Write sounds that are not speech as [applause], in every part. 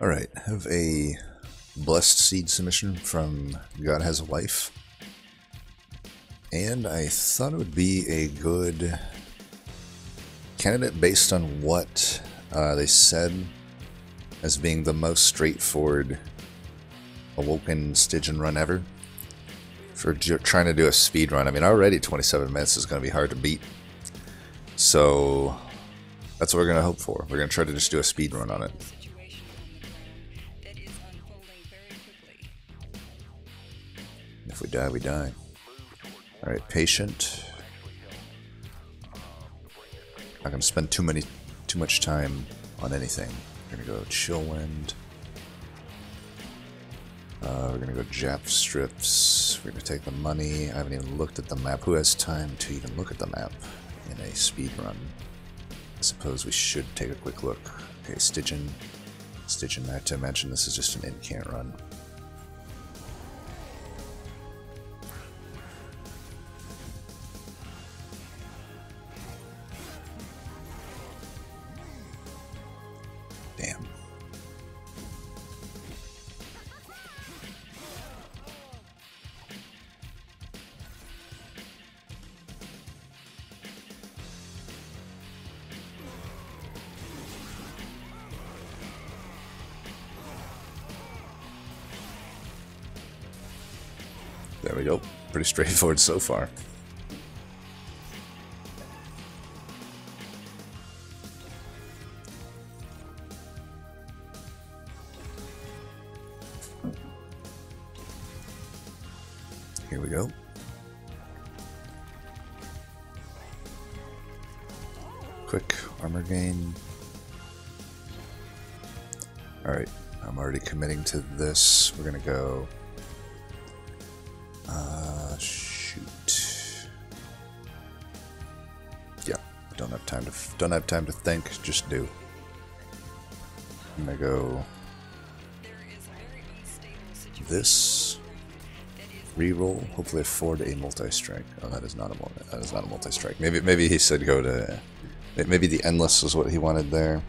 Alright, have a blessed seed submission from God Has a Wife. And I thought it would be a good candidate based on what uh, they said as being the most straightforward Awoken Stygian run ever. For trying to do a speed run, I mean, already 27 minutes is going to be hard to beat. So that's what we're going to hope for. We're going to try to just do a speed run on it. We die, we die. Alright, patient. Not gonna spend too many too much time on anything. We're gonna go chill wind. Uh, we're gonna go Jap strips. We're gonna take the money. I haven't even looked at the map. Who has time to even look at the map in a speed run? I suppose we should take a quick look. Okay, Stygian. Stygian, I have to imagine this is just an incant run. Straightforward so far. Here we go. Quick armor gain. Alright, I'm already committing to this. We're gonna go. Don't have time to think. Just do. I'm gonna go. This reroll. Hopefully afford a multi-strike. Oh, that is not a multi. That is not a multi-strike. Maybe maybe he said go to. Maybe the endless was what he wanted there.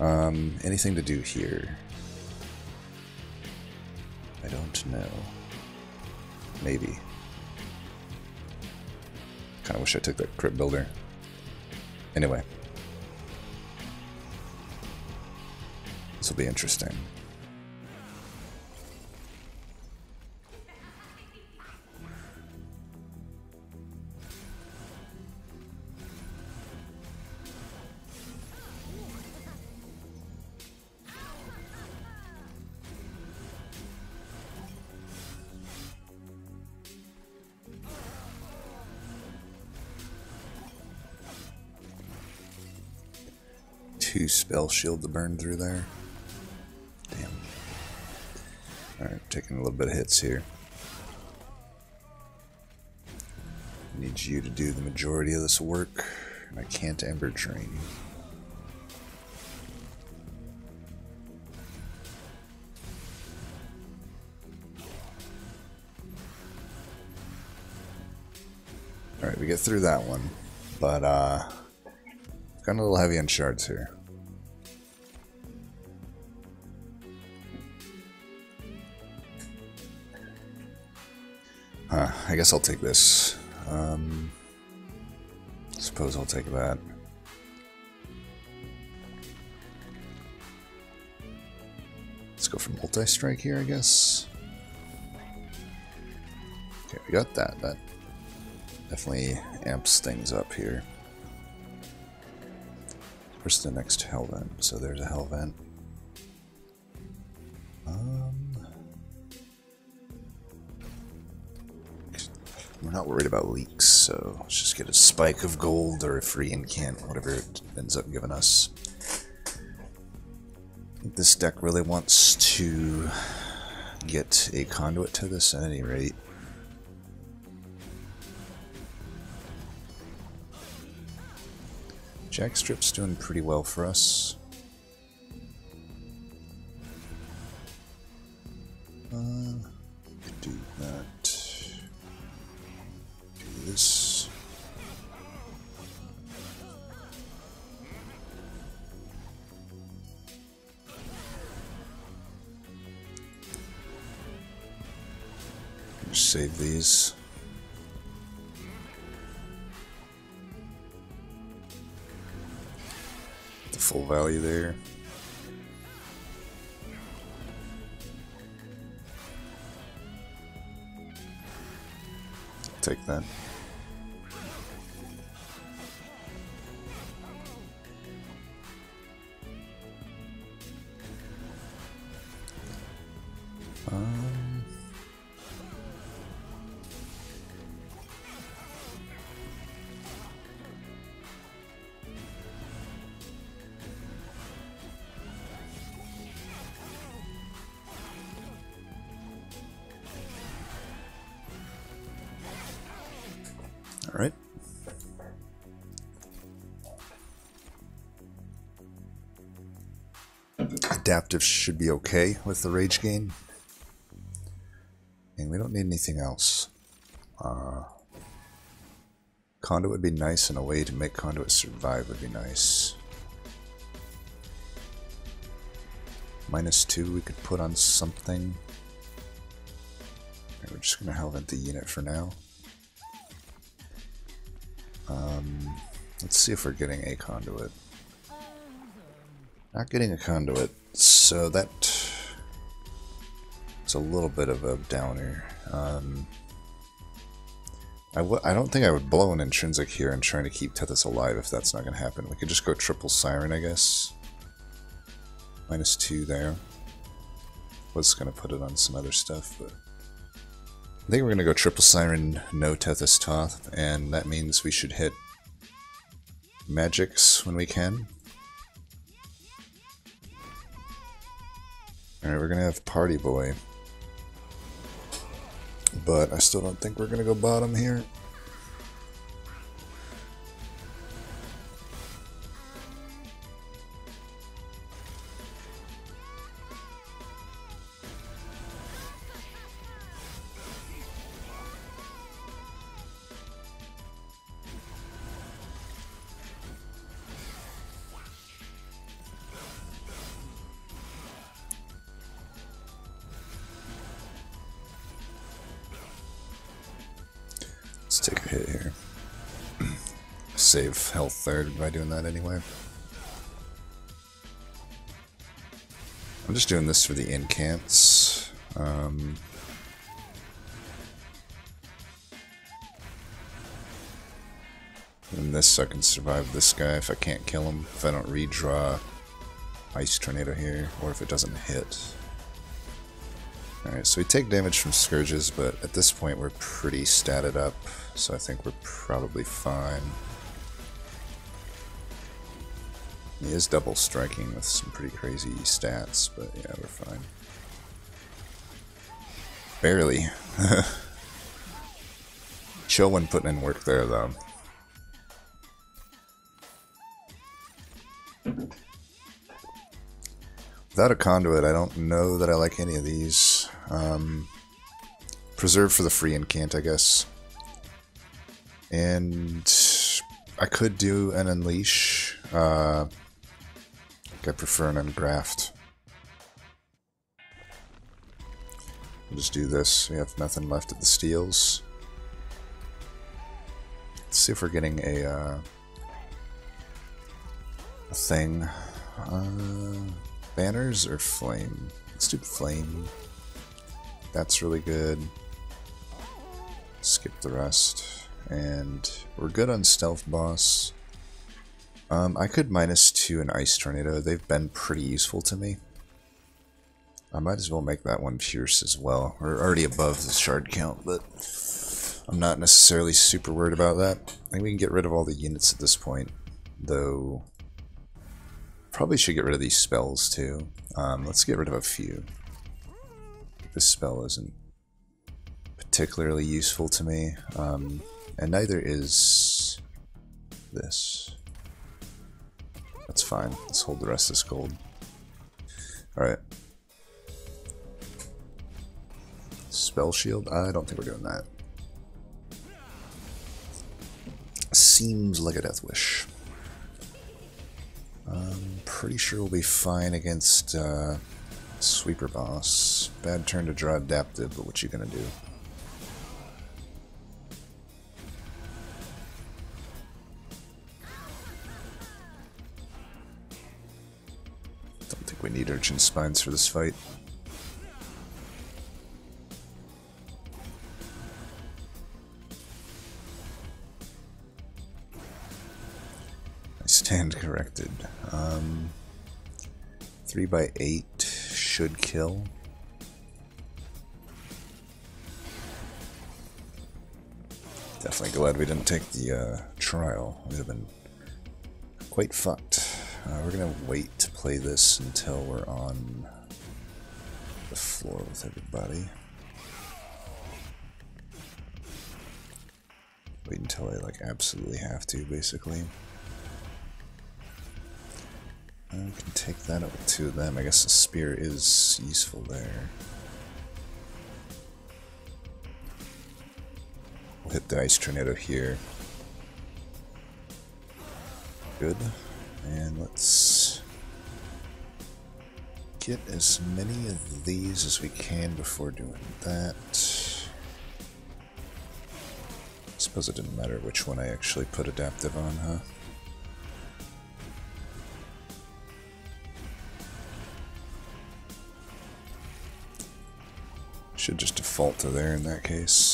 Um, anything to do here? I don't know. Maybe. Kind of wish I took that crypt builder. Anyway. This will be interesting. Spell shield to burn through there. Damn. Alright, taking a little bit of hits here. Need you to do the majority of this work, and I can't Ember Drain. Alright, we get through that one. But, uh, kind of a little heavy on shards here. I guess I'll take this. Um, suppose I'll take that. Let's go for multi-strike here, I guess. Okay, we got that. That definitely amps things up here. Where's the next hell vent? So there's a hell vent. Um, we're not worried about leaks, so let's just get a spike of gold or a free incant, whatever it ends up giving us. This deck really wants to get a conduit to this at any rate. Jackstrip's doing pretty well for us. Uh, do that. Save these. The full value there. Take that. Adaptive should be okay with the rage gain. And we don't need anything else. Uh, conduit would be nice, and a way to make conduit survive would be nice. Minus two we could put on something. We're just going to Hellvent the unit for now. Um, let's see if we're getting a conduit. Not getting a conduit, so that it's a little bit of a downer. Um, I w I don't think I would blow an intrinsic here and trying to keep Tethys alive if that's not going to happen. We could just go triple Siren, I guess. Minus two there. Was going to put it on some other stuff, but... I think we're going to go triple Siren, no Tethys Toth, and that means we should hit Magics when we can. Alright, we're to have Party Boy. But I still don't think we're to go bottom here. By doing that anyway. I'm just doing this for the incants. Um, and this so I can survive this guy if I can't kill him, if I don't redraw Ice Tornado here, or if it doesn't hit. Alright, so we take damage from Scourges, but at this point we're pretty statted up, so I think we're probably fine. He is double striking with some pretty crazy stats, but yeah, we're fine. Barely. [laughs] Chill wind putting in work there, though. Without a conduit, I don't know that I like any of these. Um, preserve for the free incant, I guess. And I could do an unleash. Uh, I prefer an ungraft. We'll just do this. We have nothing left at the steels. Let's see if we're getting a, uh, a thing. Uh, banners or flame? Let's do flame. That's really good. Skip the rest. And we're good on stealth boss. Um, I could minus two an ice tornado. They've been pretty useful to me. I might as well make that one pierce as well. We're already above the shard count, but I'm not necessarily super worried about that. I think we can get rid of all the units at this point, though probably should get rid of these spells too. Um, let's get rid of a few. This spell isn't particularly useful to me, um, and neither is this. That's fine. Let's hold the rest of this gold. Alright. Spell shield? I don't think we're doing that. Seems like a death wish. I'm pretty sure we'll be fine against uh, Sweeper Boss. Bad turn to draw Adaptive, but what you gonna do? Don't think we need Urchin Spines for this fight. I stand corrected. Um, 3 by 8 should kill. Definitely glad we didn't take the uh, trial. We'd have been quite fucked. Uh, we're gonna wait play this until we're on the floor with everybody. Wait until I like absolutely have to, basically. I can take that up with two of them. I guess the spear is useful there. We'll hit the ice tornado here. Good. And let's get as many of these as we can before doing that. I suppose it didn't matter which one I actually put adaptive on, huh? Should just default to there in that case.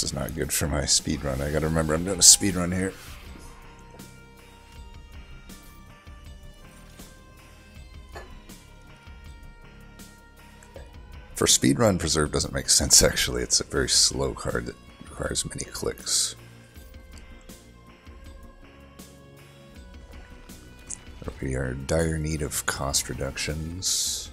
This is not good for my speed run. I gotta remember I'm doing a speed run here. For speedrun, Preserve doesn't make sense actually. It's a very slow card that requires many clicks. We are in dire need of cost reductions.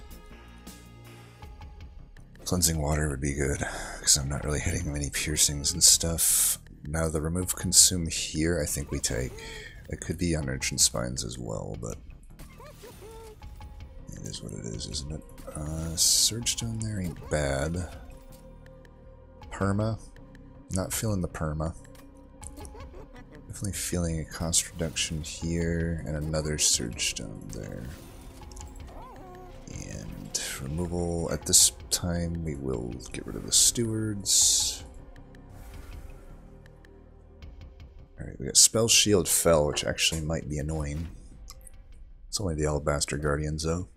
Cleansing water would be good, because I'm not really hitting many piercings and stuff. Now the remove consume here, I think we take. It could be on Urchin Spines as well, but it is what it is, isn't it? Uh, Surge Stone there ain't bad. Perma. Not feeling the perma. Definitely feeling a cost reduction here and another Surge Stone there. And removal at this time, we will get rid of the stewards. Alright, we got Spell Shield fell, which actually might be annoying. It's only the Alabaster Guardians, though.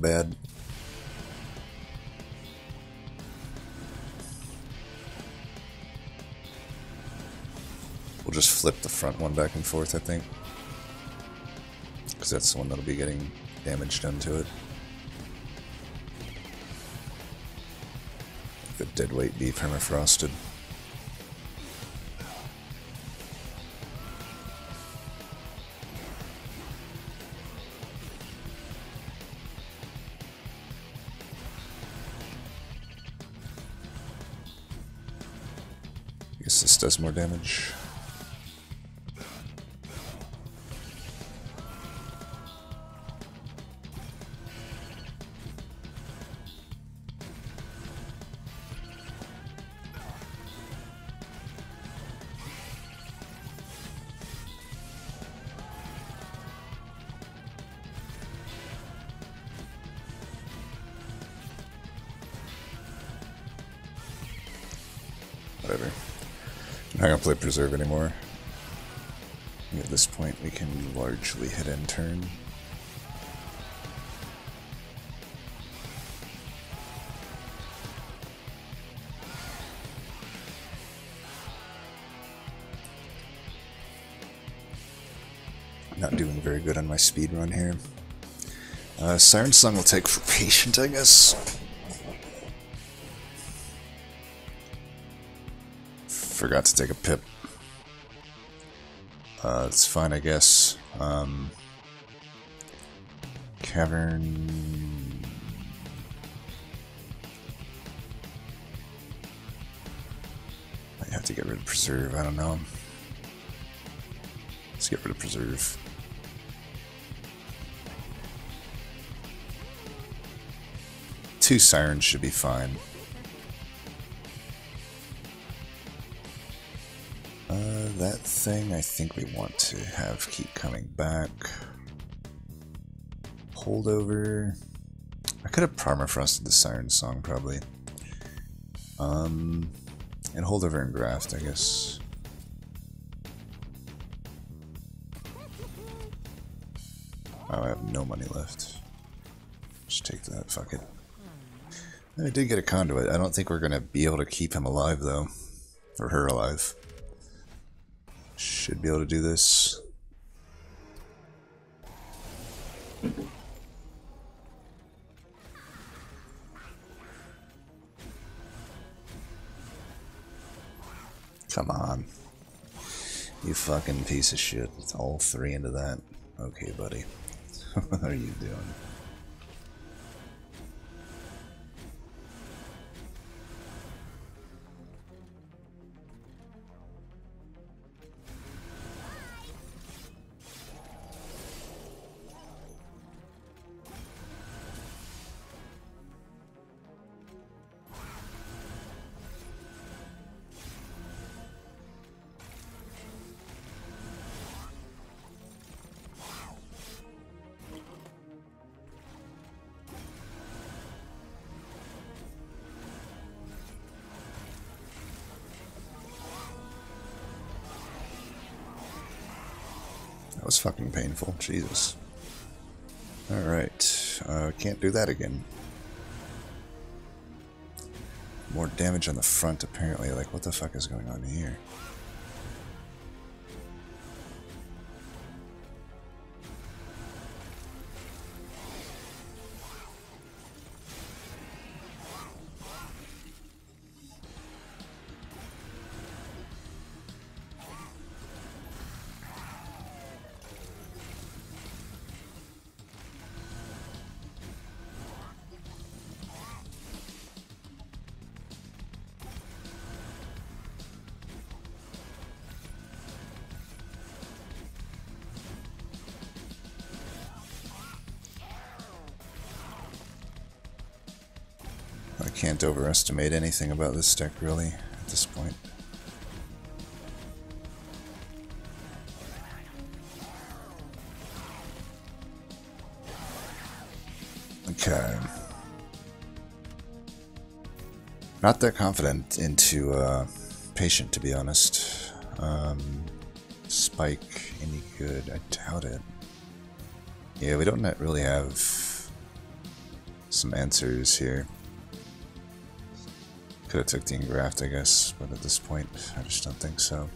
Bad. We'll just flip the front one back and forth, I think. Because that's the one that'll be getting damage done to it. The dead weight be permafrosted. I does more damage. Not play Preserve anymore. At this point, we can largely hit end turn. Not doing very good on my speed run here. Uh, Siren Song will take for [laughs] Patient, I guess. Forgot to take a pip. Uh, it's fine, I guess. Um, cavern. I have to get rid of preserve. I don't know. Let's get rid of preserve. Two sirens should be fine. Thing I think we want to have keep coming back. Holdover. I could have permafrosted the siren song probably. Um, and holdover and graft, I guess. Oh, I have no money left. Just take that, fuck it. I did get a conduit. I don't think we're going to be able to keep him alive, though. Or her alive. Should be able to do this. Come on. You fucking piece of shit. It's all three into that. Okay, buddy. [laughs] what are you doing? That was fucking painful. Jesus. Alright. Uh, can't do that again. More damage on the front, apparently. Like, what the fuck is going on here? Can't overestimate anything about this deck, really, at this point. Okay. Not that confident into uh, Patient, to be honest. Um, Spike, any good? I doubt it. Yeah, we don't really have some answers here. Could have took the engraft, I guess, but at this point, I just don't think so.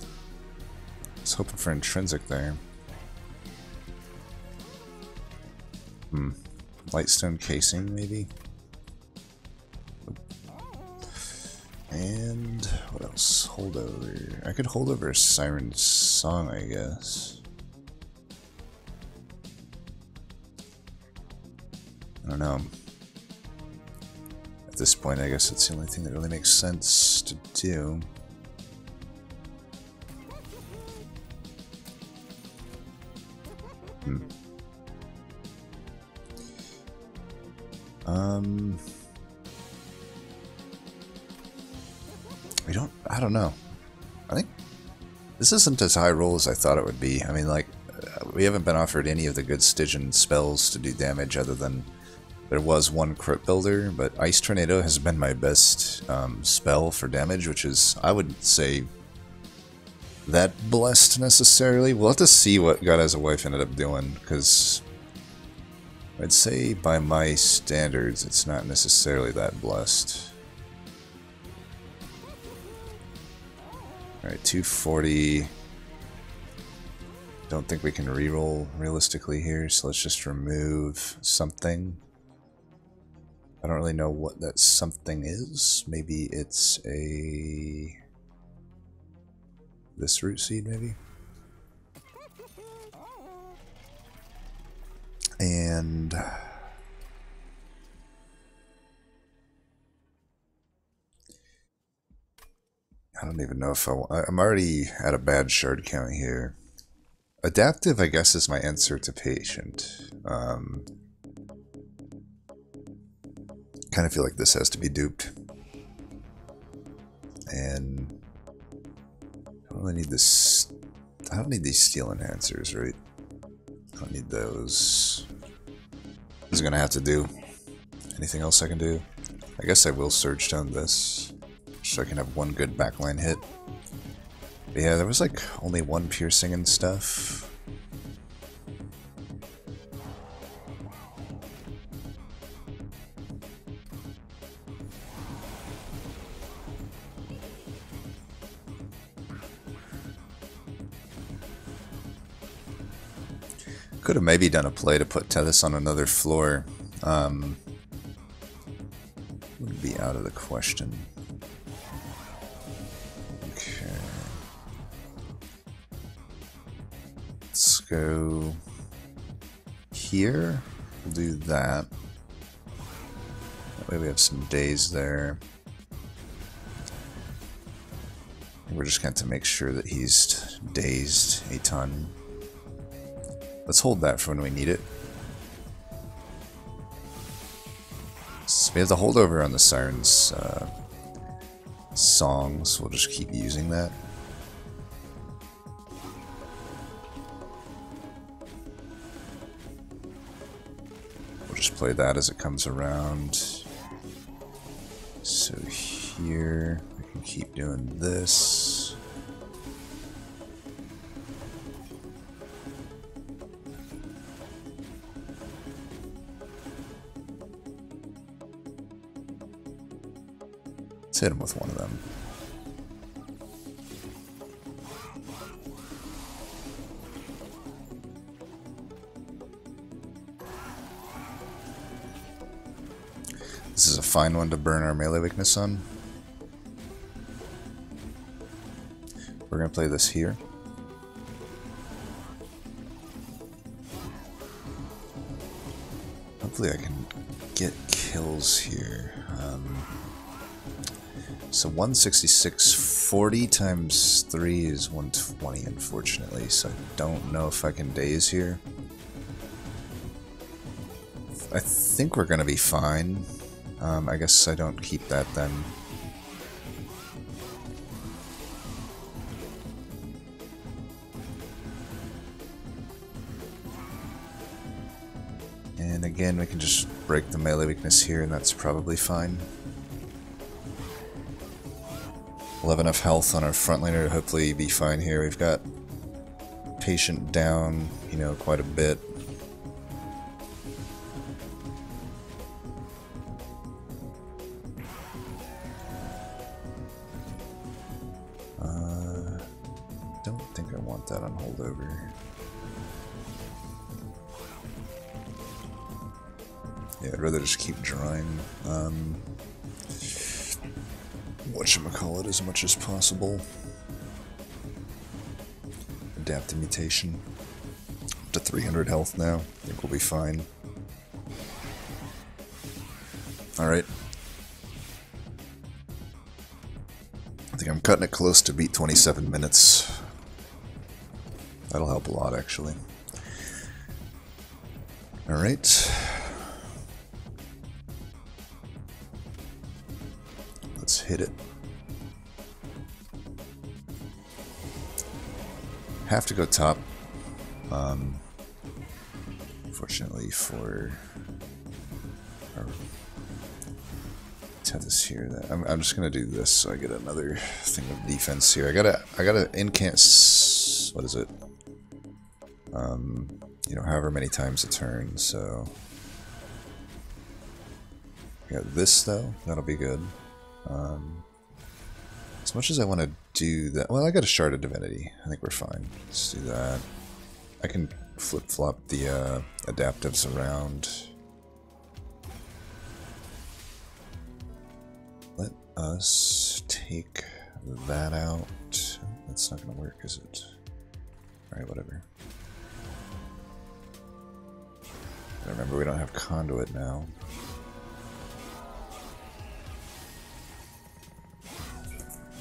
I was hoping for intrinsic there. Hmm. Lightstone casing, maybe? And what else? Holdover. I could hold over Siren Song, I guess. I don't know. This point, I guess it's the only thing that really makes sense to do. Hmm. Um... We don't, I don't know. I think this isn't as high roll as I thought it would be. I mean, like, uh, we haven't been offered any of the good Stygian spells to do damage other than there was one crit builder, but Ice Tornado has been my best um, spell for damage, which is, I would say, that blessed necessarily. We'll have to see what God as a Wife ended up doing, because I'd say by my standards, it's not necessarily that blessed. Alright, 240. Don't think we can reroll realistically here, so let's just remove something. I don't really know what that something is. Maybe it's a... This root seed, maybe? And... I don't even know if I want, I'm already at a bad shard count here. Adaptive, I guess, is my answer to patient. Um, kind of feel like this has to be duped. And I don't really need this. I don't need these steel enhancers, right? I don't need those. This is gonna have to do. Anything else I can do? I guess I will surge down this, so I can have one good backline hit. But yeah, there was like only one piercing and stuff. Maybe done a play to put Tethys on another floor. Um, would be out of the question. Okay. Let's go here. We'll do that. That way we have some daze there. We're just going to make sure that he's dazed a ton. Let's hold that for when we need it. So we have the holdover on the Sirens uh, songs. We'll just keep using that. We'll just play that as it comes around. So here, we can keep doing this. Let's hit him with one of them. This is a fine one to burn our melee weakness on. We're going to play this here. Hopefully I can get kills here. Um, so 166, 40 times 3 is 120, unfortunately, so I don't know if I can daze here. I think we're going to be fine. Um, I guess I don't keep that then. And again, we can just break the melee weakness here, and that's probably fine. Have enough health on our frontliner to hopefully be fine here. We've got patient down, you know, quite a bit. 100 health now. I think we'll be fine. Alright. I think I'm cutting it close to beat 27 minutes. That'll help a lot, actually. Alright. Let's hit it. Have to go top. Um, fortunately for our Tethys here, that I'm, I'm just gonna do this so I get another thing of defense here. I gotta I gotta incant. What is it? Um, you know, however many times a turn. So I got this though. That'll be good. Um, as much as I want to do that, well, I got a Shard of Divinity. I think we're fine. Let's do that. I can flip-flop the uh, adaptives around. Let us take that out. That's not going to work, is it? Alright, whatever. Remember, we don't have conduit now.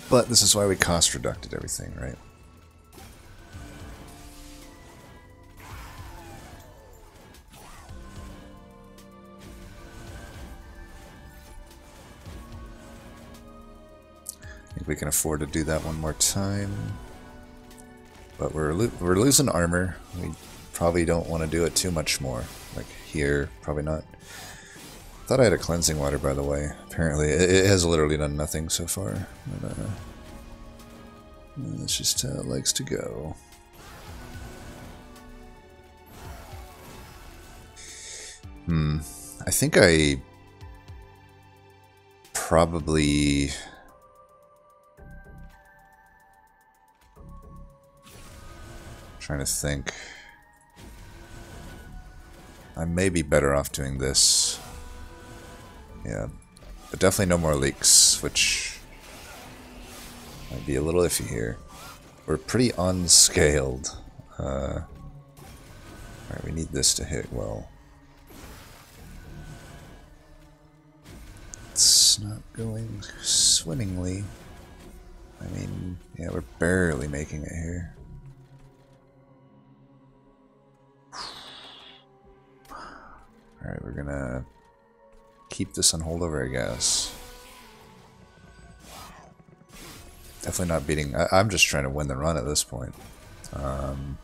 But this is why we cost reducted everything, right? We can afford to do that one more time. But we're lo we're losing armor. We probably don't want to do it too much more. Like here, probably not. Thought I had a cleansing water, by the way. Apparently, it, it has literally done nothing so far. But, uh, that's just how it likes to go. Hmm. I think I probably trying to think. I may be better off doing this. Yeah. But definitely no more leaks, which might be a little iffy here. We're pretty unscaled. Uh, Alright, we need this to hit well. It's not going swimmingly. I mean, yeah, we're barely making it here. Alright, we're gonna keep this on holdover, I guess. Definitely not beating... I, am just trying to win the run at this point. Um,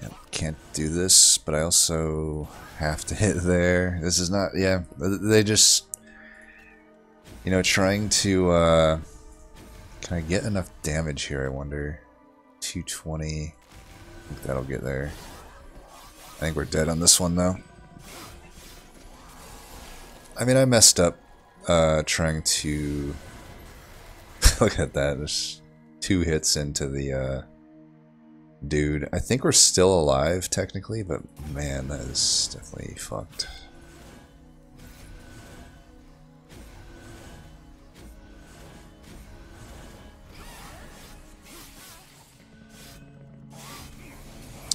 yeah, can't do this, but I also have to [laughs] hit there. This is not... Yeah, they just... You know, trying to... Uh, can I get enough damage here, I wonder? 220. I think that'll get there. I think we're dead on this one, though. I mean, I messed up uh, trying to... [laughs] Look at that. There's two hits into the uh, dude. I think we're still alive, technically, but man, that is definitely fucked.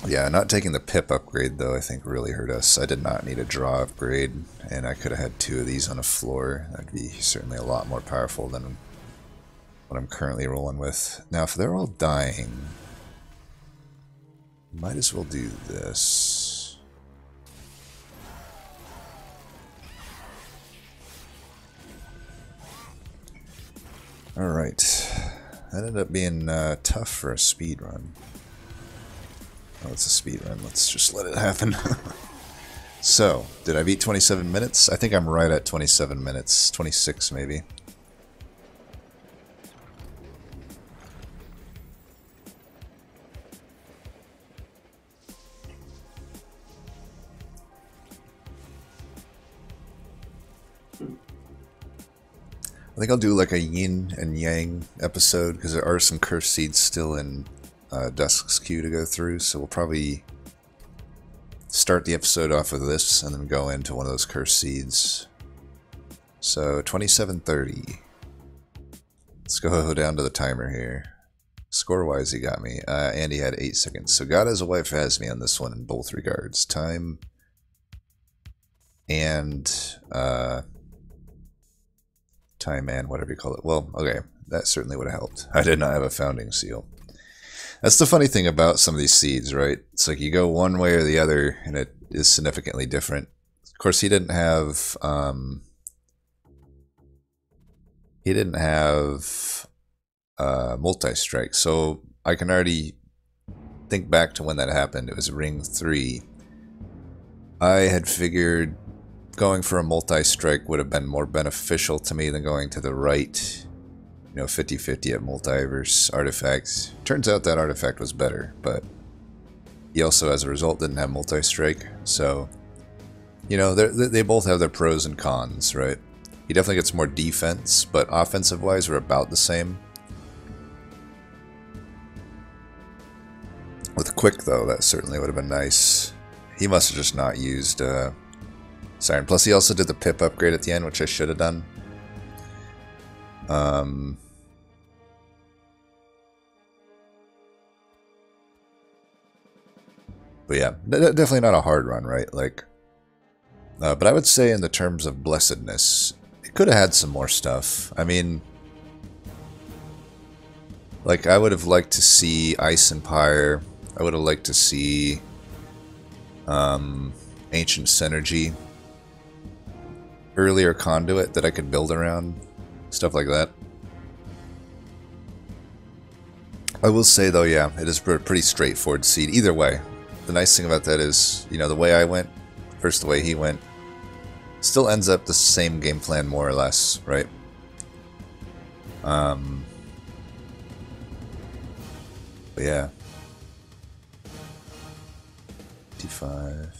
Yeah, not taking the pip upgrade, though, I think really hurt us. I did not need a draw upgrade, and I could have had two of these on a floor. That'd be certainly a lot more powerful than what I'm currently rolling with. Now, if they're all dying, might as well do this. Alright. That ended up being uh, tough for a speed run. Oh, it's a speed run. Let's just let it happen. [laughs] so, did I beat 27 minutes? I think I'm right at 27 minutes. 26 maybe. I think I'll do like a yin and yang episode because there are some cursed seeds still in uh, Dusk's queue to go through, so we'll probably start the episode off with this and then go into one of those cursed seeds. So 2730. Let's go down to the timer here. Score-wise, he got me. Uh, Andy had 8 seconds. So God as a wife has me on this one in both regards. Time and uh, time and whatever you call it. Well, okay, that certainly would have helped. I did not have a founding seal. That's the funny thing about some of these seeds, right? It's like you go one way or the other, and it is significantly different. Of course, he didn't have um, he didn't have uh, multi strike, so I can already think back to when that happened. It was Ring Three. I had figured going for a multi strike would have been more beneficial to me than going to the right know, 50-50 at multiverse artifacts. Turns out that artifact was better, but he also, as a result, didn't have multi-strike, so... You know, they both have their pros and cons, right? He definitely gets more defense, but offensive-wise, we're about the same. With Quick, though, that certainly would have been nice. He must have just not used uh, Siren. Plus, he also did the pip upgrade at the end, which I should have done. Um, But yeah, definitely not a hard run, right? Like, uh, but I would say in the terms of blessedness, it could have had some more stuff. I mean, like, I would have liked to see Ice Empire. I would have liked to see um, Ancient Synergy. Earlier Conduit that I could build around. Stuff like that. I will say, though, yeah, it is a pretty straightforward seed. Either way, the nice thing about that is, you know, the way I went versus the way he went still ends up the same game plan, more or less, right? Um, yeah. D5.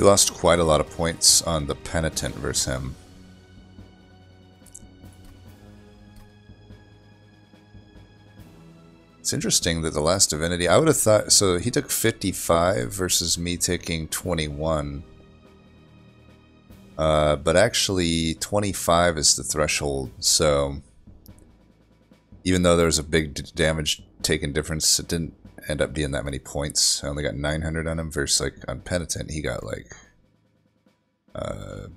We lost quite a lot of points on the Penitent versus him. It's interesting that the last Divinity, I would have thought, so he took 55 versus me taking 21. Uh, but actually 25 is the threshold, so even though there was a big damage taken difference, it didn't end up being that many points. I only got 900 on him versus like on Penitent, he got like uh,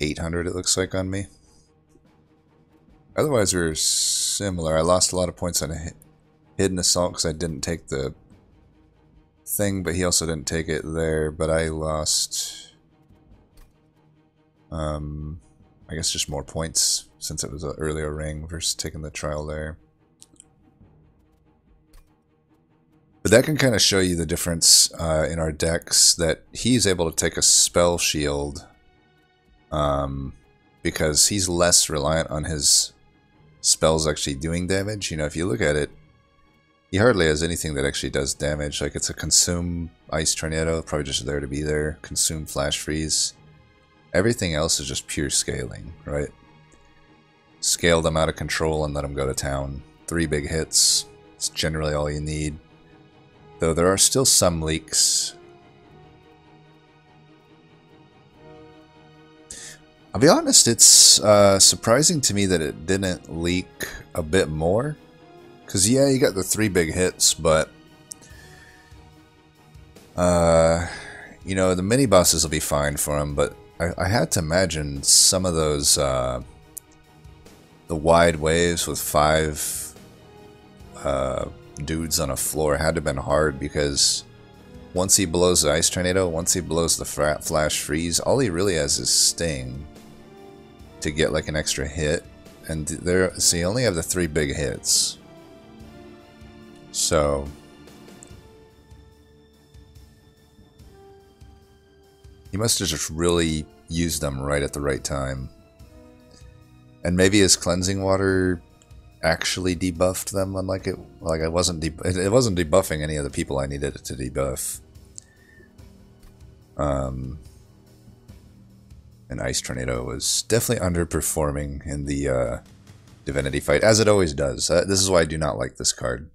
800 it looks like on me. Otherwise we are similar. I lost a lot of points on a Hidden Assault because I didn't take the thing, but he also didn't take it there, but I lost um I guess just more points since it was an earlier ring versus taking the trial there. But that can kind of show you the difference uh, in our decks that he's able to take a spell shield um, because he's less reliant on his spells actually doing damage. You know, if you look at it, he hardly has anything that actually does damage. Like it's a consume ice tornado, probably just there to be there. Consume flash freeze. Everything else is just pure scaling, right? Scale them out of control and let them go to town. Three big hits. It's generally all you need though there are still some leaks. I'll be honest, it's uh, surprising to me that it didn't leak a bit more. Because, yeah, you got the three big hits, but... Uh, you know, the mini bosses will be fine for him, but I, I had to imagine some of those... Uh, the wide waves with five uh, dudes on a floor had to have been hard because once he blows the ice tornado, once he blows the flash freeze, all he really has is sting to get like an extra hit. And there, so only have the three big hits. So he must have just really used them right at the right time. And maybe his cleansing water actually debuffed them unlike it like it wasn't it wasn't debuffing any of the people I needed it to debuff. Um and Ice Tornado was definitely underperforming in the uh, Divinity fight, as it always does. Uh, this is why I do not like this card.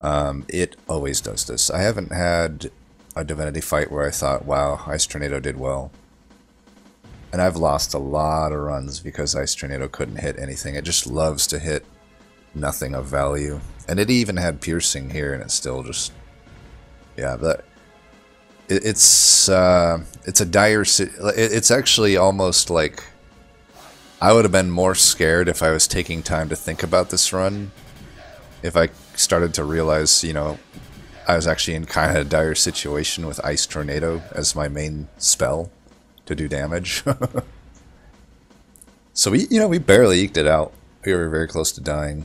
Um, it always does this. I haven't had a Divinity fight where I thought, wow, Ice Tornado did well. And I've lost a lot of runs because Ice Tornado couldn't hit anything. It just loves to hit nothing of value. And it even had piercing here and it still just... Yeah, but... It, it's, uh, it's a dire... It's actually almost like... I would have been more scared if I was taking time to think about this run. If I started to realize, you know, I was actually in kind of a dire situation with Ice Tornado as my main spell to do damage. [laughs] so we, you know, we barely eked it out. We were very close to dying.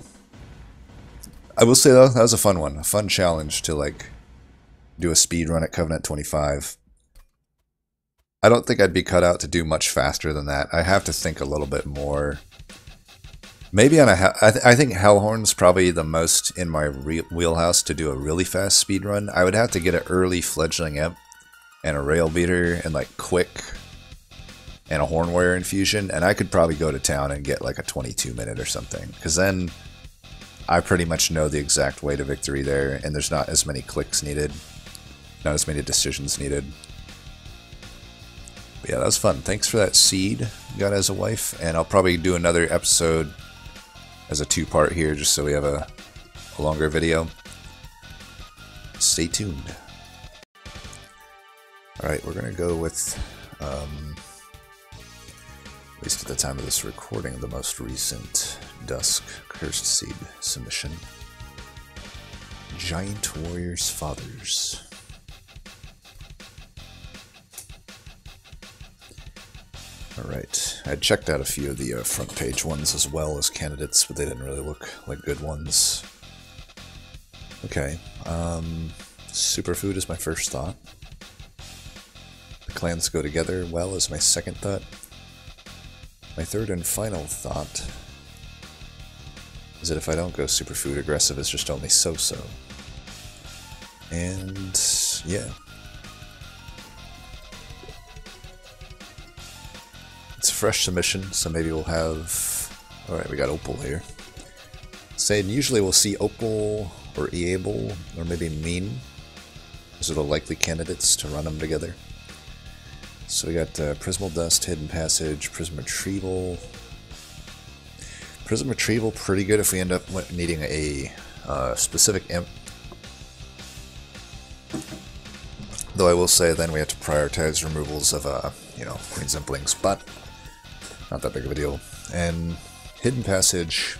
I will say though, that was a fun one, a fun challenge to like do a speed run at Covenant 25. I don't think I'd be cut out to do much faster than that. I have to think a little bit more. Maybe on a, I, th I think Hellhorn's probably the most in my wheelhouse to do a really fast speed run. I would have to get an early fledgling imp and a rail beater and like quick and a horn hornware infusion, and I could probably go to town and get like a 22 minute or something. Because then I pretty much know the exact way to victory there, and there's not as many clicks needed. not as many decisions needed. But yeah, that was fun. Thanks for that seed you got as a wife, and I'll probably do another episode as a two-part here, just so we have a, a longer video. Stay tuned. Alright, we're gonna go with, um, least at the time of this recording, the most recent Dusk Cursed Seed submission. Giant Warriors Fathers. Alright, I checked out a few of the uh, front page ones as well as candidates, but they didn't really look like good ones. Okay, um, superfood is my first thought. The clans go together well is my second thought. My third and final thought is that if I don't go superfood, aggressive it's just only so-so. And yeah, It's a fresh submission, so maybe we'll have... Alright, we got Opal here. Saying usually we'll see Opal or Eable or maybe Mean. Those are the likely candidates to run them together. So we got uh, Prismal Dust, Hidden Passage, Prism Retrieval. Prism Retrieval pretty good if we end up needing a uh, specific imp. Though I will say then we have to prioritize removals of, uh, you know, Queen's Implings, but not that big of a deal. And Hidden Passage,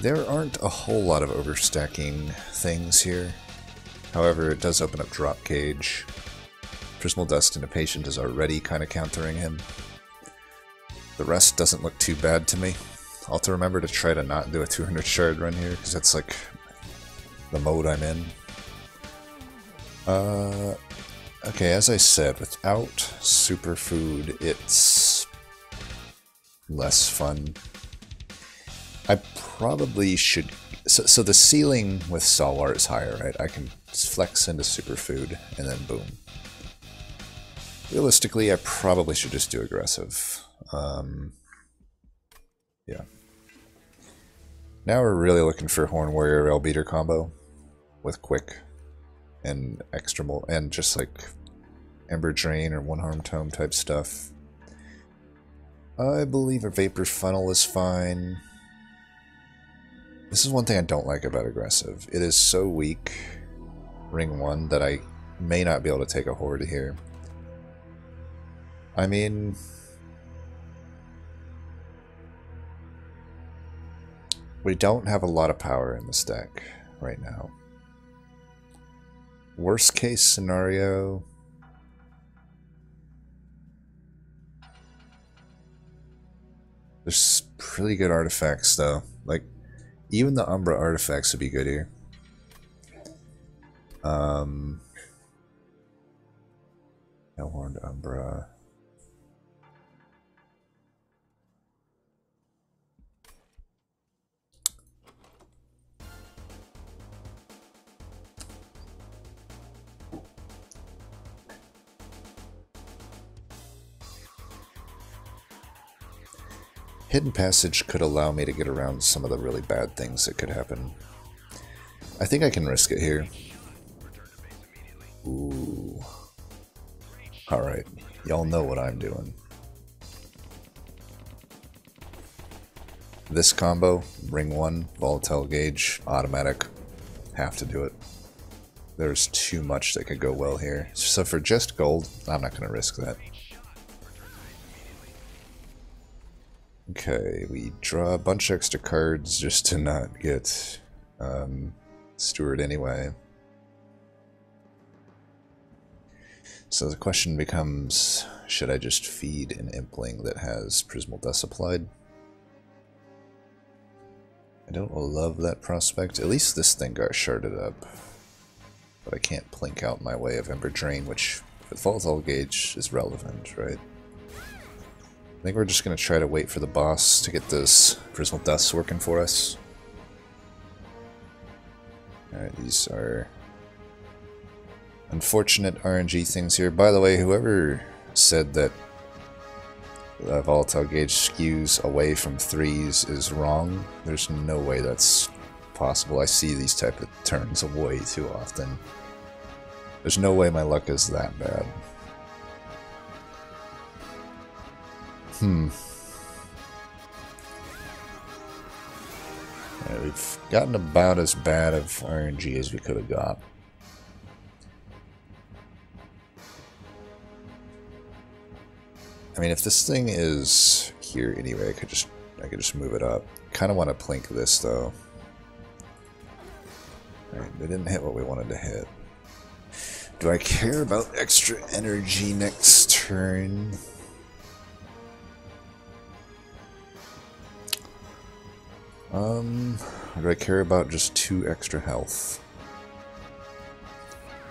there aren't a whole lot of overstacking things here. However, it does open up Drop Cage. Prismal Dust and a Patient is already kind of countering him. The rest doesn't look too bad to me. I'll have to remember to try to not do a 200 shard run here, because that's like the mode I'm in. Uh, okay, as I said, without superfood, it's less fun. I probably should... So, so the ceiling with Stalwart is higher, right? I can flex into superfood, and then boom. Realistically, I probably should just do aggressive. Um, yeah. Now we're really looking for Horn Warrior Rail Beater combo with quick and extra and just like Ember Drain or One Harm Tome type stuff. I believe a Vapor Funnel is fine. This is one thing I don't like about Aggressive. It is so weak, Ring 1, that I may not be able to take a Horde here. I mean... We don't have a lot of power in this deck right now. Worst case scenario... There's pretty good artifacts, though. Like, even the Umbra artifacts would be good here. Um, Hellhorned Umbra. Hidden Passage could allow me to get around some of the really bad things that could happen. I think I can risk it here. Ooh. Alright, y'all know what I'm doing. This combo, ring 1, volatile gauge, automatic, have to do it. There's too much that could go well here. So for just gold, I'm not going to risk that. Okay, we draw a bunch extra cards just to not get um, Steward anyway. So the question becomes, should I just feed an Impling that has Prismal Dust applied? I don't love that prospect. At least this thing got sharded up. But I can't plink out my way of Ember Drain, which with Volatile Gauge is relevant, right? I think we're just going to try to wait for the boss to get this Prismal Dust working for us. Alright, these are unfortunate RNG things here. By the way, whoever said that volatile gauge skews away from threes is wrong. There's no way that's possible. I see these type of turns way too often. There's no way my luck is that bad. Hmm. Yeah, we've gotten about as bad of RNG as we could have got. I mean, if this thing is here anyway, I could just I could just move it up. Kind of want to plink this though. Right, they didn't hit what we wanted to hit. Do I care about extra energy next turn? Um, do I care about just two extra health?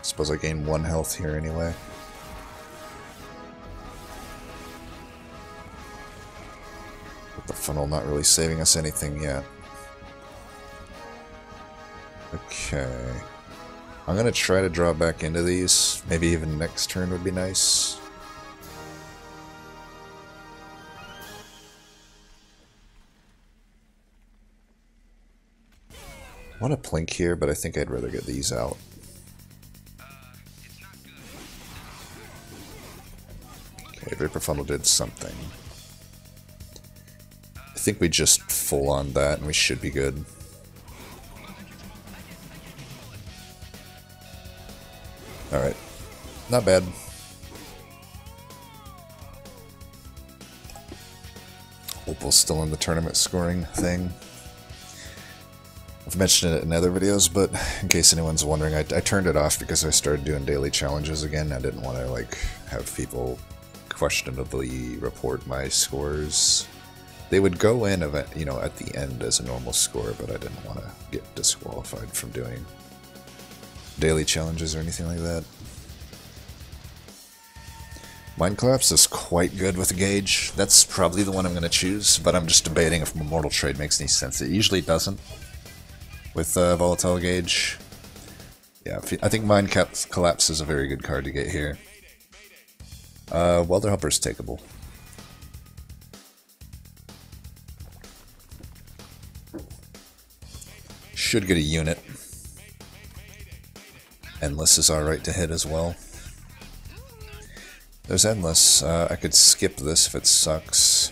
Suppose I gain one health here anyway. But the funnel not really saving us anything yet. Okay. I'm gonna try to draw back into these. Maybe even next turn would be nice. Want to plink here, but I think I'd rather get these out. Okay, Vapor Funnel did something. I think we just full on that and we should be good. Alright. Not bad. Opal's still in the tournament scoring thing. I've mentioned it in other videos, but in case anyone's wondering, I, I turned it off because I started doing daily challenges again. I didn't want to like have people questionably report my scores. They would go in, event, you know, at the end as a normal score, but I didn't want to get disqualified from doing daily challenges or anything like that. Mind Collapse is quite good with a Gauge. That's probably the one I'm going to choose, but I'm just debating if Mortal Trade makes any sense. It usually doesn't with uh, Volatile Gauge. Yeah, I think Mind Collapse is a very good card to get here. Uh, Welder Helper is takeable. Should get a unit. Endless is alright to hit as well. There's Endless. Uh, I could skip this if it sucks.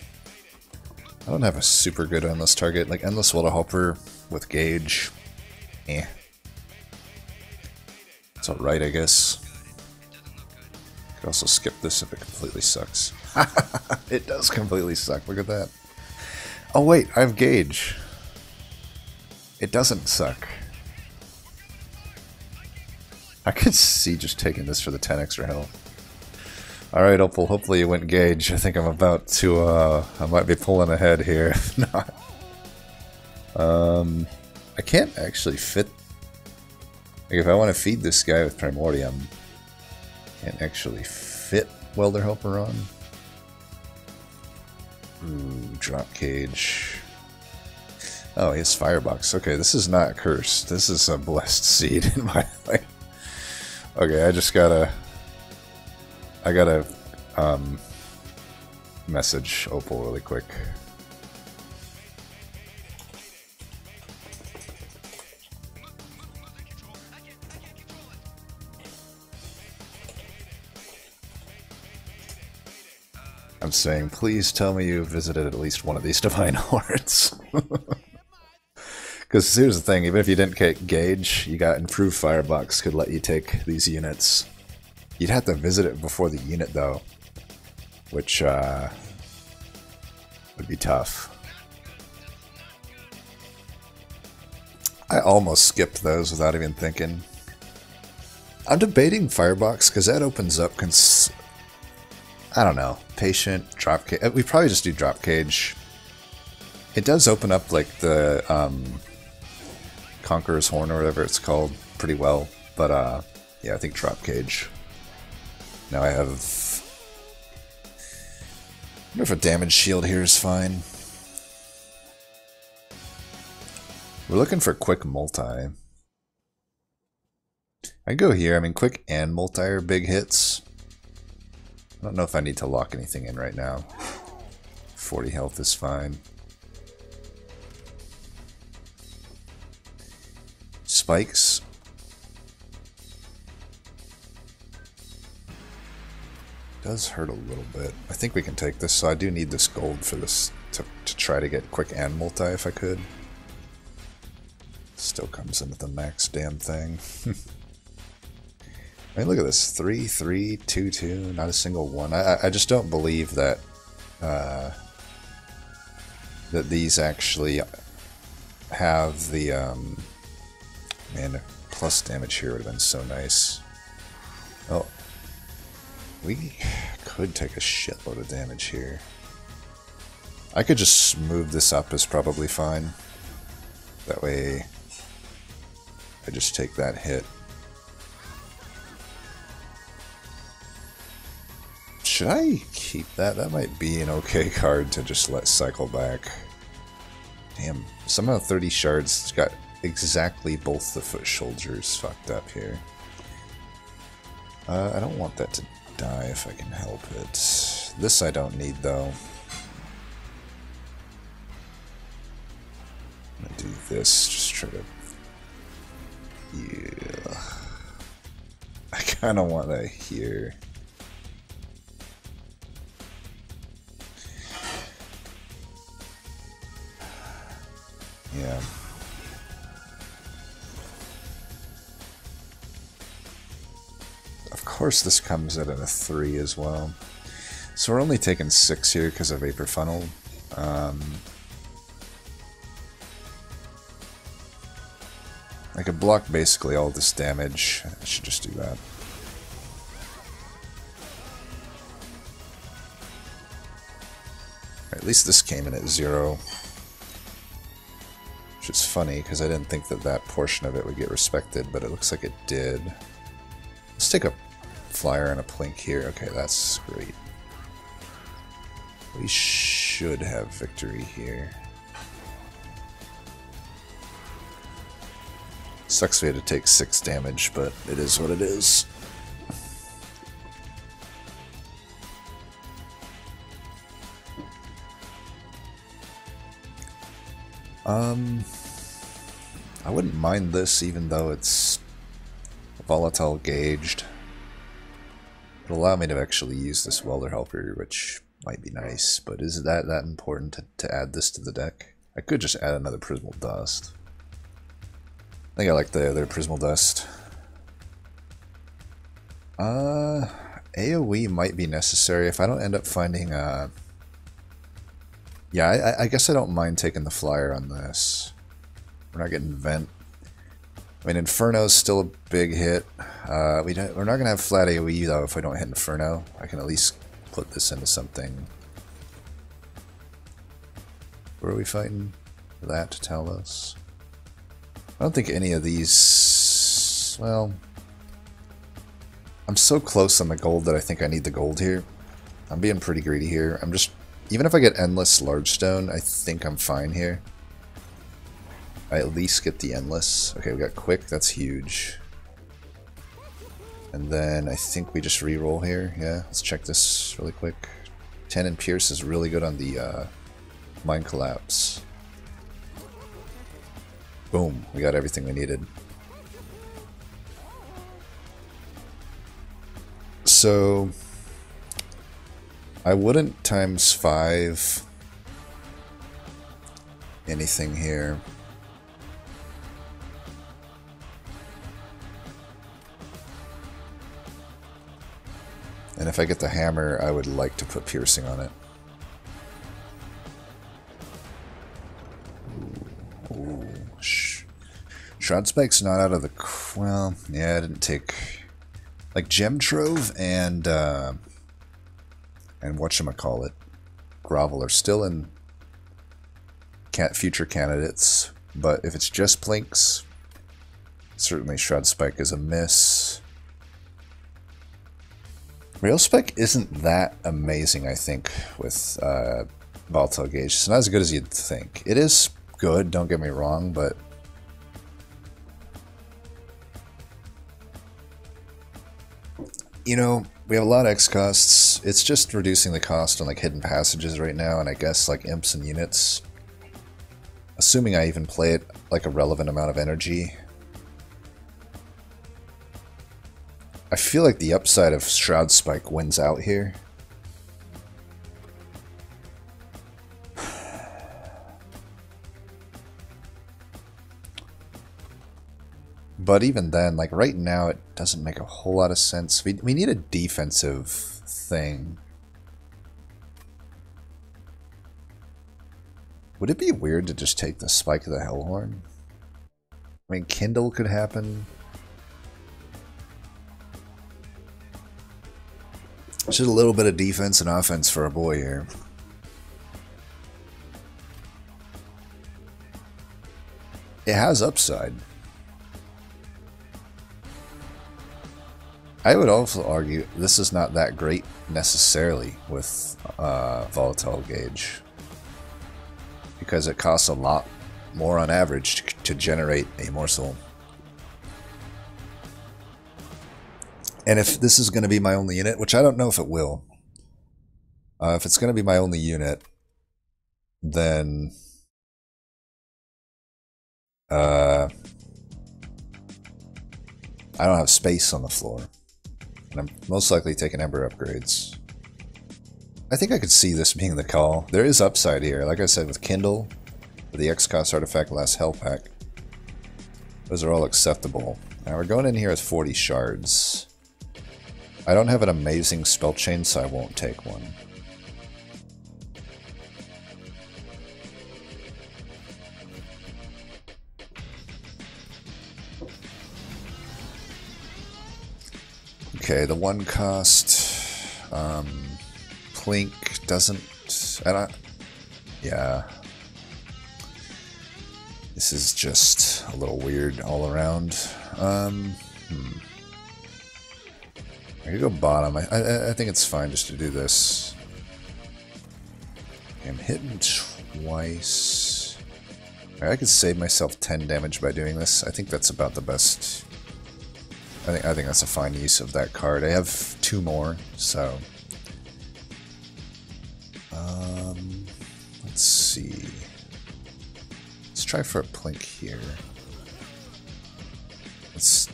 I don't have a super good Endless target. Like, Endless Welder Helper with Gauge. Eh. It's alright, I guess. Could also skip this if it completely sucks. [laughs] it does completely suck. Look at that. Oh wait, I have Gauge. It doesn't suck. I could see just taking this for the 10 extra health. Alright, Opal, hopefully you went Gauge. I think I'm about to, uh, I might be pulling ahead here. [laughs] Not. Um, I can't actually fit... Like, if I want to feed this guy with Primordium, I can't actually fit Welder Helper on. Ooh, drop cage. Oh, he has Firebox. Okay, this is not cursed. This is a blessed [laughs] seed in my life. Okay, I just gotta... I gotta um, message Opal really quick. I'm saying, please tell me you visited at least one of these [laughs] Divine Hordes. Because [laughs] here's the thing, even if you didn't get Gauge, you got Improved Firebox could let you take these units. You'd have to visit it before the unit, though. Which, uh, would be tough. I almost skipped those without even thinking. I'm debating Firebox, because that opens up cons I don't know. Patient, drop cage. We probably just do drop cage. It does open up like the um, Conqueror's Horn or whatever it's called pretty well. But uh, yeah, I think drop cage. Now I have... I wonder if a damage shield here is fine. We're looking for quick multi. I go here. I mean, quick and multi are big hits. I don't know if I need to lock anything in right now. 40 health is fine. Spikes. Does hurt a little bit. I think we can take this, so I do need this gold for this to, to try to get quick and multi if I could. Still comes in with the max damn thing. [laughs] I mean, look at this. Three, three, two, two, not a single one. I, I just don't believe that uh, that these actually have the um, man plus damage here would have been so nice. Oh, we could take a shitload of damage here. I could just move this up is probably fine. That way I just take that hit. Should I keep that? That might be an okay card to just let cycle back. Damn, somehow 30 shards got exactly both the foot soldiers fucked up here. Uh, I don't want that to die if I can help it. This I don't need though. I'm gonna do this, just try to... Yeah. I kinda want that here. Yeah. Of course this comes in at a 3 as well. So we're only taking 6 here because of Vapor Funnel. Um, I could block basically all this damage. I should just do that. At least this came in at 0. Which is funny, because I didn't think that that portion of it would get respected, but it looks like it did. Let's take a flyer and a plink here. Okay, that's great. We should have victory here. Sucks we had to take 6 damage, but it is what it is. Um, I wouldn't mind this even though it's volatile gauged. It'll allow me to actually use this welder helper, which might be nice, but is that that important to, to add this to the deck? I could just add another Prismal Dust. I think I like the other Prismal Dust. Uh, AoE might be necessary if I don't end up finding uh, yeah, I, I, guess I don't mind taking the flyer on this. We're not getting vent. I mean, Inferno's still a big hit. Uh, we don't, we're not going to have flat AoE, though, if we don't hit Inferno. I can at least put this into something. Where are we fighting that to tell us? I don't think any of these... Well... I'm so close on the gold that I think I need the gold here. I'm being pretty greedy here. I'm just even if I get Endless Large Stone, I think I'm fine here. I at least get the Endless. Okay, we got Quick, that's huge. And then I think we just reroll here. Yeah, let's check this really quick. 10 and Pierce is really good on the uh, Mind Collapse. Boom, we got everything we needed. So, I wouldn't times five anything here. And if I get the hammer, I would like to put piercing on it. Ooh. Sh Shroud Spike's not out of the... Well, yeah, I didn't take... Like Gem Trove and... Uh, and whatchamacallit, Grovel are still in future candidates, but if it's just Plinks, certainly Shroud Spike is a miss. Rail Spike isn't that amazing, I think, with uh, Volatile Gauge. It's not as good as you'd think. It is good, don't get me wrong, but you know, we have a lot of X costs. It's just reducing the cost on like hidden passages right now, and I guess like imps and units. Assuming I even play it like a relevant amount of energy. I feel like the upside of Shroud Spike wins out here. But even then, like right now, it doesn't make a whole lot of sense. We, we need a defensive thing. Would it be weird to just take the Spike of the Hellhorn? I mean, Kindle could happen. Just a little bit of defense and offense for a boy here. It has upside. I would also argue this is not that great necessarily with uh, volatile gauge because it costs a lot more on average to, to generate a morsel. And if this is going to be my only unit, which I don't know if it will, uh, if it's going to be my only unit, then uh, I don't have space on the floor. And I'm most likely taking Ember upgrades. I think I could see this being the call. There is upside here. Like I said, with Kindle, with the X-Cost artifact, last Hell Pack. Those are all acceptable. Now we're going in here with 40 shards. I don't have an amazing spell chain, so I won't take one. Okay, the one cost um, Plink doesn't. I don't. Yeah. This is just a little weird all around. Um, hmm. I could go bottom. I, I, I think it's fine just to do this. I'm hitting twice. I could save myself 10 damage by doing this. I think that's about the best I think I think that's a fine use of that card. I have two more, so um, let's see. Let's try for a plink here. Let's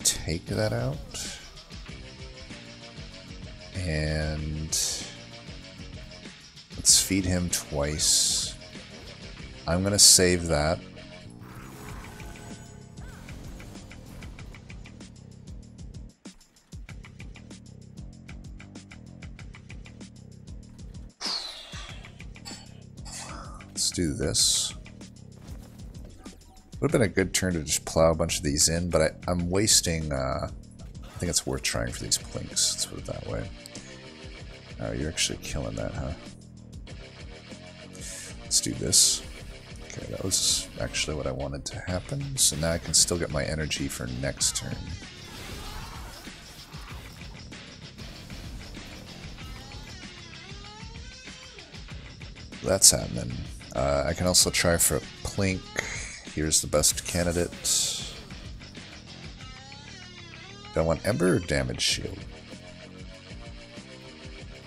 take that out. And let's feed him twice. I'm to save that. Do this. Would have been a good turn to just plow a bunch of these in, but I, am wasting... Uh, I think it's worth trying for these plinks. Let's put it that way. Oh, you're actually killing that, huh? Let's do this. Okay, that was actually what I wanted to happen. So now I can still get my energy for next turn. That's happening. Uh, I can also try for a Plink. Here's the best candidate. Do I want Ember or Damage Shield?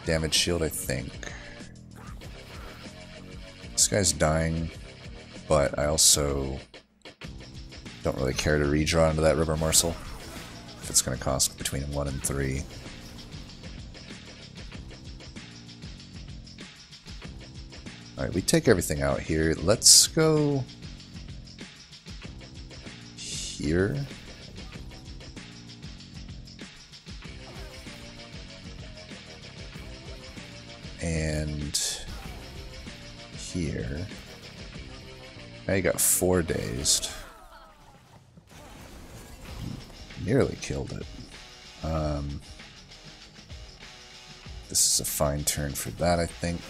Damage Shield, I think. This guy's dying, but I also don't really care to redraw into that River Morsel if it's going to cost between 1 and 3. Alright, we take everything out here. Let's go here. And here. Now you got four dazed. Nearly killed it. Um, this is a fine turn for that, I think.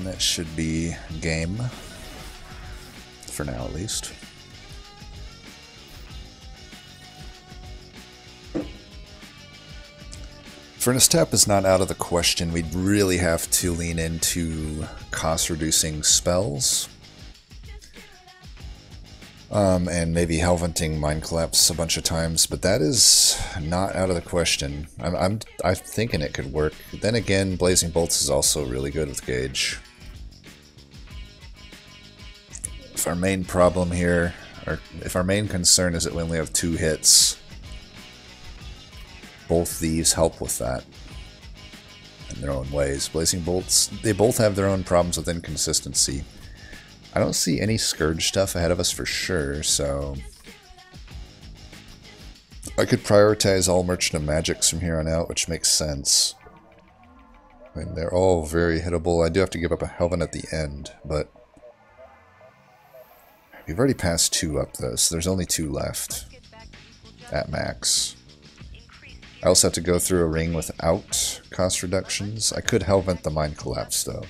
And that should be game. For now, at least. Furnace Tap is not out of the question. We'd really have to lean into cost-reducing spells. Um, and maybe Hellventing Mind Collapse a bunch of times, but that is not out of the question. I'm, I'm, I'm thinking it could work. Then again, Blazing Bolts is also really good with Gauge. If our main problem here, or if our main concern is that we only have two hits, both these help with that in their own ways. Blazing Bolts, they both have their own problems with inconsistency. I don't see any Scourge stuff ahead of us for sure, so... I could prioritize all Merchant of Magics from here on out, which makes sense. I mean, they're all very hittable. I do have to give up a Hellvent at the end, but... We've already passed two up, though, so there's only two left. At max. I also have to go through a ring without cost reductions. I could Hellvent the Mind Collapse, though.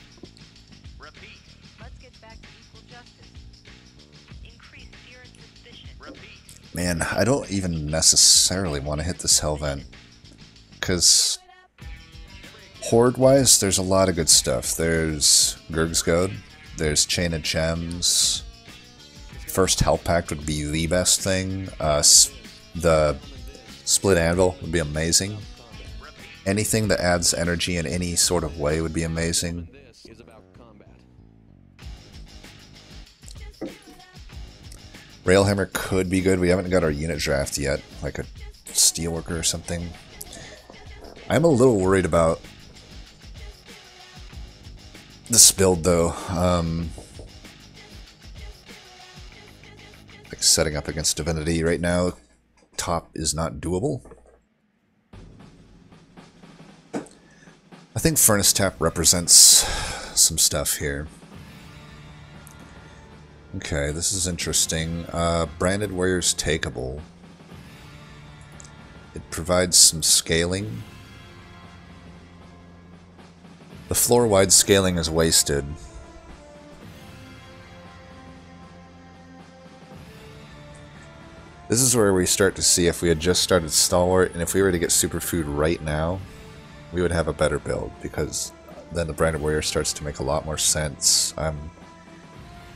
Man, I don't even necessarily want to hit this Hellvent. Because Horde-wise, there's a lot of good stuff. There's Gurg's Goad, there's Chain of Gems, First Hell Pact would be the best thing. Uh, the Split Anvil would be amazing. Anything that adds energy in any sort of way would be amazing. Railhammer could be good. We haven't got our unit draft yet, like a Steelworker or something. I'm a little worried about this build, though. Um, like setting up against Divinity right now, top is not doable. I think Furnace Tap represents some stuff here. Okay, this is interesting. Uh, Branded Warrior's Takeable. It provides some scaling. The floor-wide scaling is wasted. This is where we start to see if we had just started Stalwart, and if we were to get Superfood right now, we would have a better build, because then the Branded Warrior starts to make a lot more sense. I'm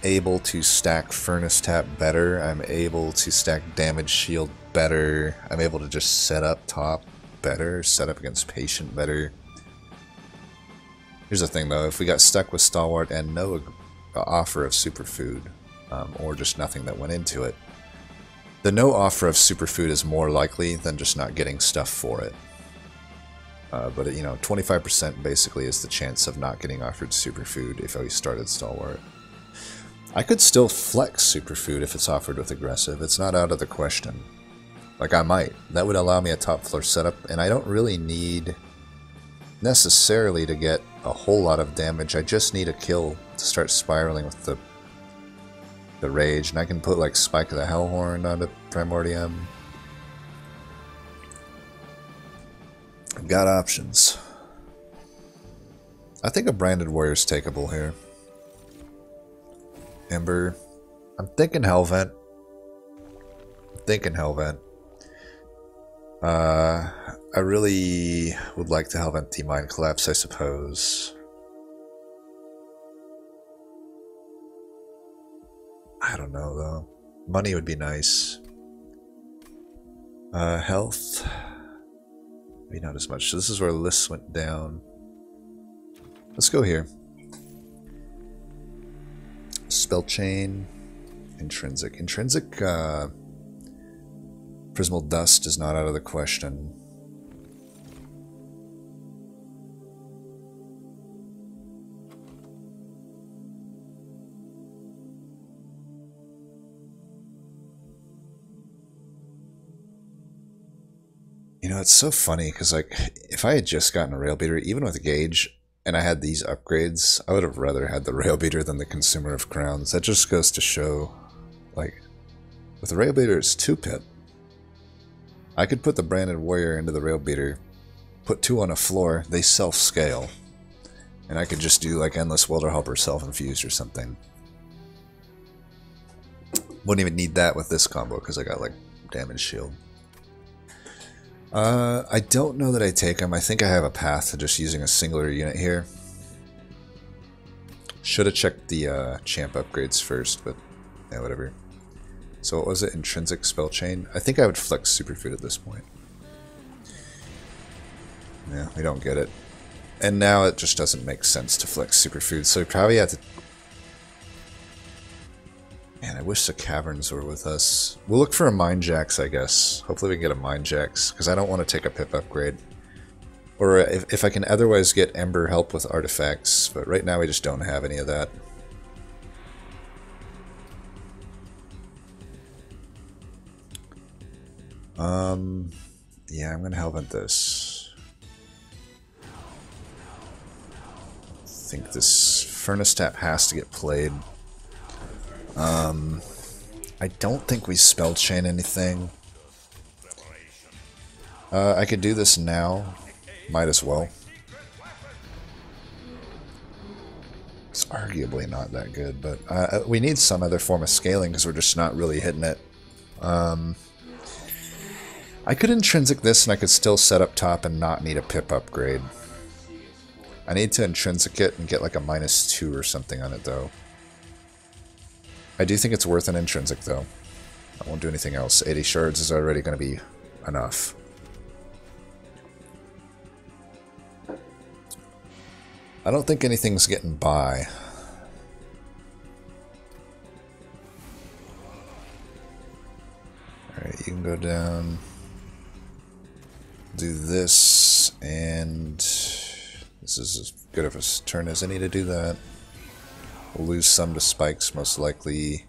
able to stack Furnace Tap better. I'm able to stack Damage Shield better. I'm able to just set up top better, set up against Patient better. Here's the thing though, if we got stuck with Stalwart and no offer of Superfood, um, or just nothing that went into it, the no offer of Superfood is more likely than just not getting stuff for it. Uh, but, you know, 25% basically is the chance of not getting offered Superfood if I started Stalwart. I could still flex Superfood if it's offered with Aggressive. It's not out of the question. Like, I might. That would allow me a top floor setup, and I don't really need necessarily to get a whole lot of damage. I just need a kill to start spiraling with the the rage, and I can put like Spike of the Hellhorn onto Primordium. I've got options. I think a Branded Warrior's takeable here. Ember. I'm thinking Hellvent. I'm thinking Hellvent. Uh, I really would like to Hellvent the Mind Collapse, I suppose. I don't know, though. Money would be nice. Uh, health. Maybe not as much. So this is where lists went down. Let's go here. Spell chain. Intrinsic. Intrinsic, uh... Prismal Dust is not out of the question. You know, it's so funny because, like, if I had just gotten a rail beater, even with a gauge, and I had these upgrades, I would have rather had the rail beater than the consumer of crowns. That just goes to show, like, with the rail beater, it's two pip. I could put the branded warrior into the rail beater, put two on a floor, they self scale, and I could just do like endless welder helper self infused or something. Wouldn't even need that with this combo because I got like damage shield. Uh, I don't know that I take them. I think I have a path to just using a singular unit here. Should have checked the uh, champ upgrades first, but yeah, whatever. So what was it? Intrinsic spell chain? I think I would flex superfood at this point. Yeah, we don't get it. And now it just doesn't make sense to flex superfood, so we probably have to... Man, I wish the caverns were with us. We'll look for a Mind Jacks, I guess. Hopefully we can get a Mind Jacks, because I don't want to take a pip upgrade. Or if, if I can otherwise get Ember help with artifacts, but right now we just don't have any of that. Um, yeah, I'm gonna help at this. I think this Furnace Tap has to get played. Um, I don't think we spell chain anything. Uh, I could do this now. Might as well. It's arguably not that good, but uh, we need some other form of scaling because we're just not really hitting it. Um, I could intrinsic this and I could still set up top and not need a pip upgrade. I need to intrinsic it and get like a minus two or something on it though. I do think it's worth an intrinsic though. I won't do anything else. 80 shards is already going to be enough. I don't think anything's getting by. Alright, you can go down do this, and this is as good of a turn as any to do that. We'll lose some to spikes, most likely.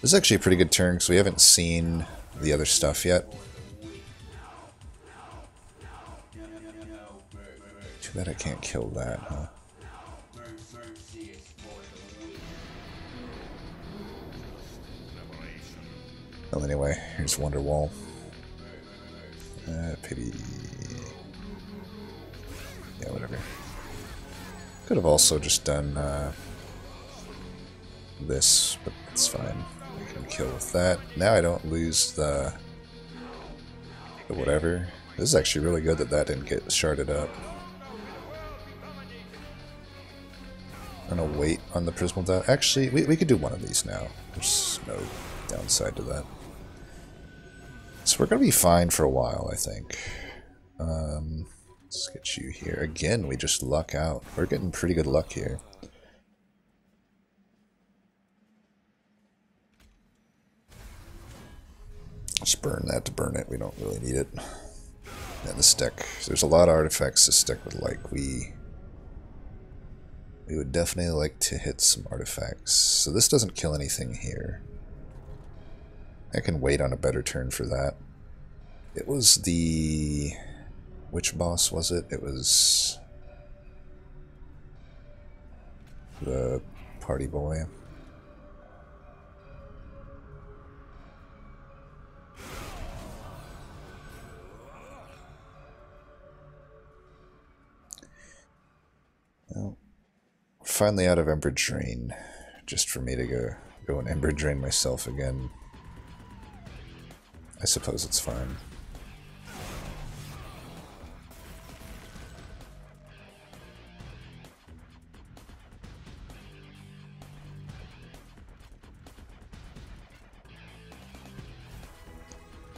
This is actually a pretty good turn, because we haven't seen the other stuff yet. Too bad I can't kill that, huh? Well, anyway, here's Wonderwall. Uh, pity. Yeah, whatever. Could have also just done uh, this, but it's fine. I can kill with that. Now I don't lose the, the whatever. This is actually really good that that didn't get sharded up. I'm gonna wait on the Prismal Dust. Actually, we, we could do one of these now. There's no downside to that. So we're to be fine for a while, I think. Um, let's get you here. Again, we just luck out. We're getting pretty good luck here. Just burn that to burn it. We don't really need it. And the stick. There's a lot of artifacts the stick would like. We we would definitely like to hit some artifacts. So this doesn't kill anything here. I can wait on a better turn for that. It was the... Which boss was it? It was... The party boy. Well, finally out of Ember Drain. Just for me to go, go and Ember Drain myself again. I suppose it's fine.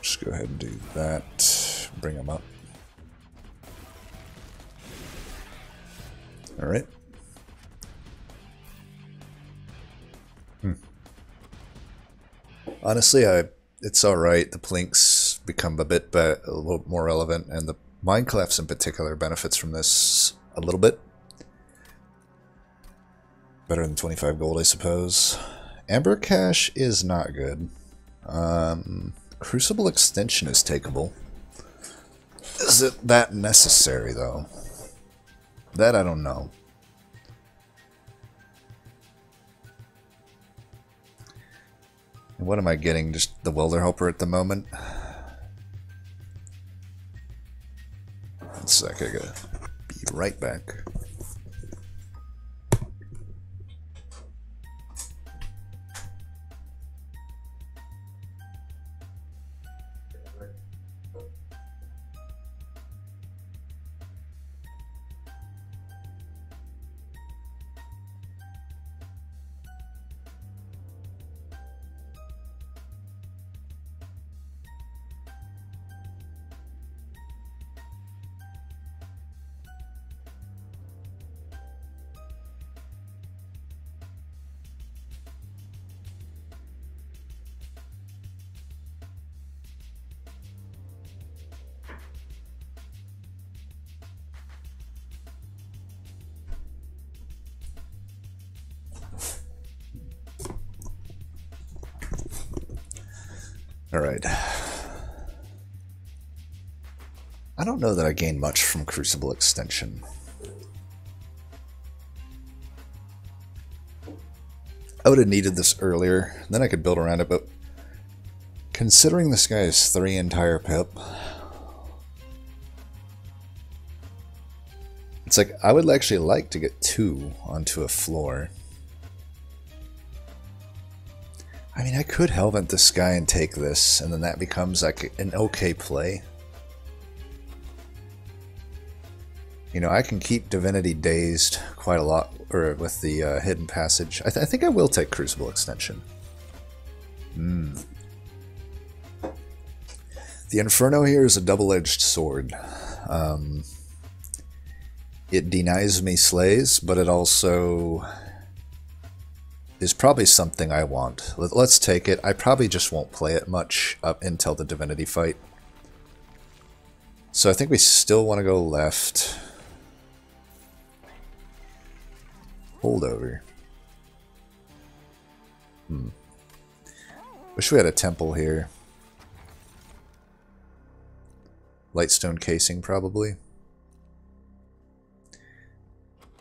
Just go ahead and do that. Bring them up. All right. Hmm. Honestly, I it's all right. The plinks become a bit a little more relevant, and the Mindclefs in particular benefits from this a little bit. Better than 25 gold, I suppose. Amber Cache is not good. Um, Crucible Extension is takeable. Is it that necessary, though? That I don't know. What am I getting? Just the welder helper at the moment? One sec, I gotta be right back. Alright. I don't know that I gained much from Crucible Extension. I would have needed this earlier, then I could build around it, but considering this guy is three entire pip, it's like I would actually like to get two onto a floor. Could Hellvent this guy and take this, and then that becomes like an okay play. You know, I can keep Divinity dazed quite a lot, or with the uh, Hidden Passage. I, th I, think I will take Crucible Extension. Hmm. The Inferno here is a double-edged sword. Um, it denies me slays, but it also is probably something I want. Let's take it. I probably just won't play it much up until the Divinity fight. So I think we still want to go left. Holdover. Hmm. Wish we had a temple here. Lightstone casing, probably.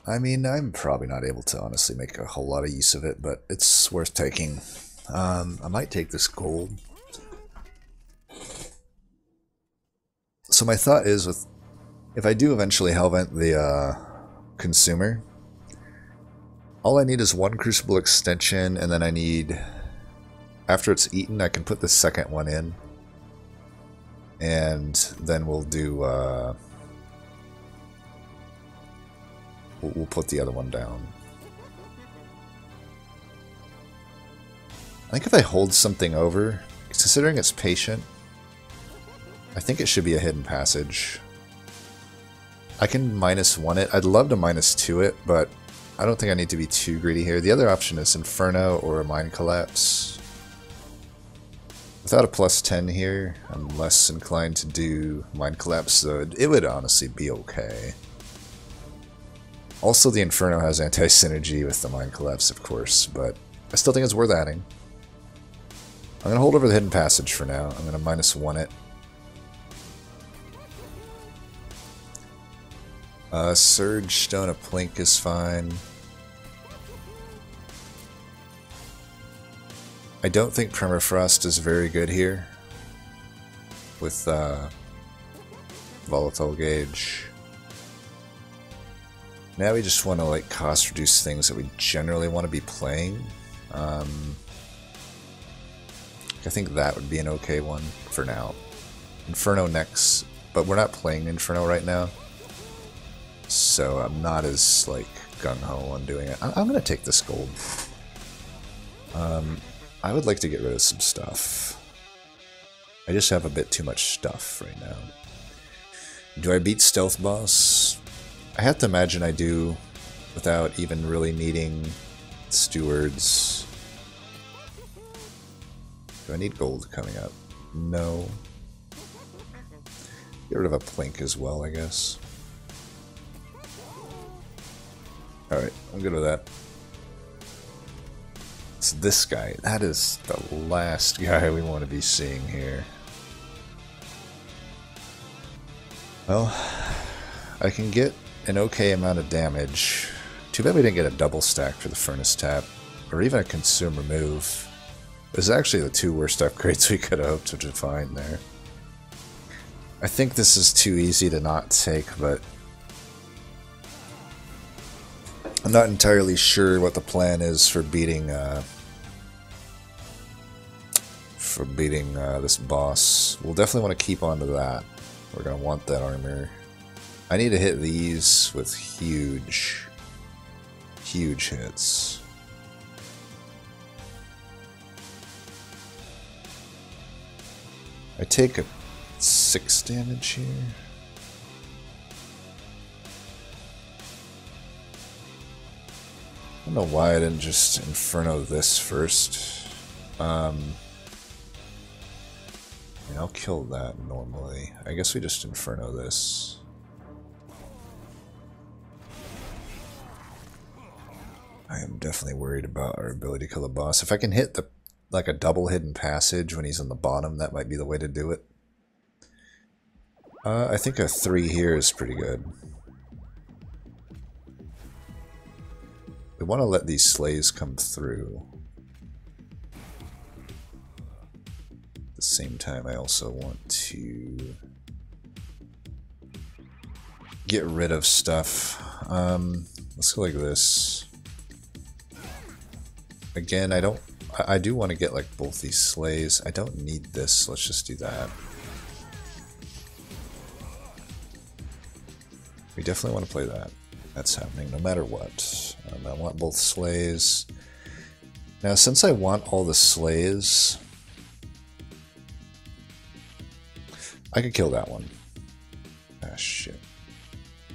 I mean, I'm probably not able to honestly make a whole lot of use of it, but it's worth taking. Um, I might take this gold. So my thought is, with if I do eventually Hellvent the uh, consumer, all I need is one Crucible extension, and then I need... After it's eaten, I can put the second one in. And then we'll do... Uh, we'll, we'll put the other one down. I think if I hold something over, considering it's patient, I think it should be a hidden passage. I can minus one it. I'd love to minus two it, but I don't think I need to be too greedy here. The other option is Inferno or a Mind Collapse. Without a plus 10 here, I'm less inclined to do Mind Collapse, so it would honestly be okay. Also, the Inferno has anti-synergy with the Mind Collapse, of course, but I still think it's worth adding. I'm going to hold over the Hidden Passage for now. I'm going to minus one it. Uh, Surge Stone of Plink is fine. I don't think Permafrost is very good here with uh, Volatile Gauge. Now we just want to like cost reduce things that we generally want to be playing. Um, I think that would be an okay one for now. Inferno next, but we're not playing Inferno right now so I'm not as like gung-ho on doing it. I am going to take this gold. Um, I would like to get rid of some stuff. I just have a bit too much stuff right now. Do I beat Stealth Boss? I have to imagine I do without even really needing stewards. Do I need gold coming up? No. Get rid of a plink as well, I guess. Alright, I'm good with that. It's this guy. That is the last guy we want to be seeing here. Well, I can get an okay amount of damage. Too bad we didn't get a double stack for the Furnace Tap, or even a Consume Remove. This is actually the two worst [laughs] upgrades we could have hoped to find there. I think this is too easy to not take, but I'm not entirely sure what the plan is for beating uh, for beating uh, this boss. We'll definitely want to keep on to that. We're going to want that armor. I need to hit these with huge, huge hits. I take a 6 damage here. I don't know why I didn't just Inferno this first. Um, I'll kill that normally. I guess we just Inferno this. I am definitely worried about our ability to kill a boss. If I can hit the like a double hidden passage when he's on the bottom, that might be the way to do it. Uh, I think a 3 here is pretty good. We want to let these slays come through. At the same time, I also want to get rid of stuff. Um, let's go like this. Again, I don't... I, I do want to get like both these slays. I don't need this. Let's just do that. We definitely want to play that. That's happening no matter what. Um, I want both slays. Now, since I want all the slays, I could kill that one. Ah, shit.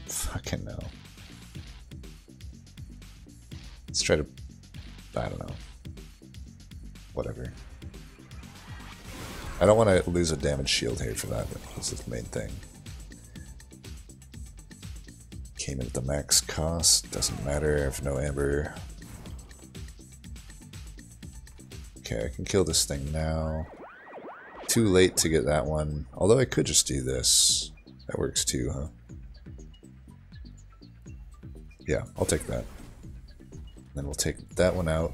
Fucking no. Let's try to... I don't know. Whatever. I don't want to lose a damage shield here for that. That's the main thing. Came in at the max cost. Doesn't matter. I have no amber. Okay, I can kill this thing now. Too late to get that one. Although I could just do this. That works too, huh? Yeah, I'll take that. Then we'll take that one out.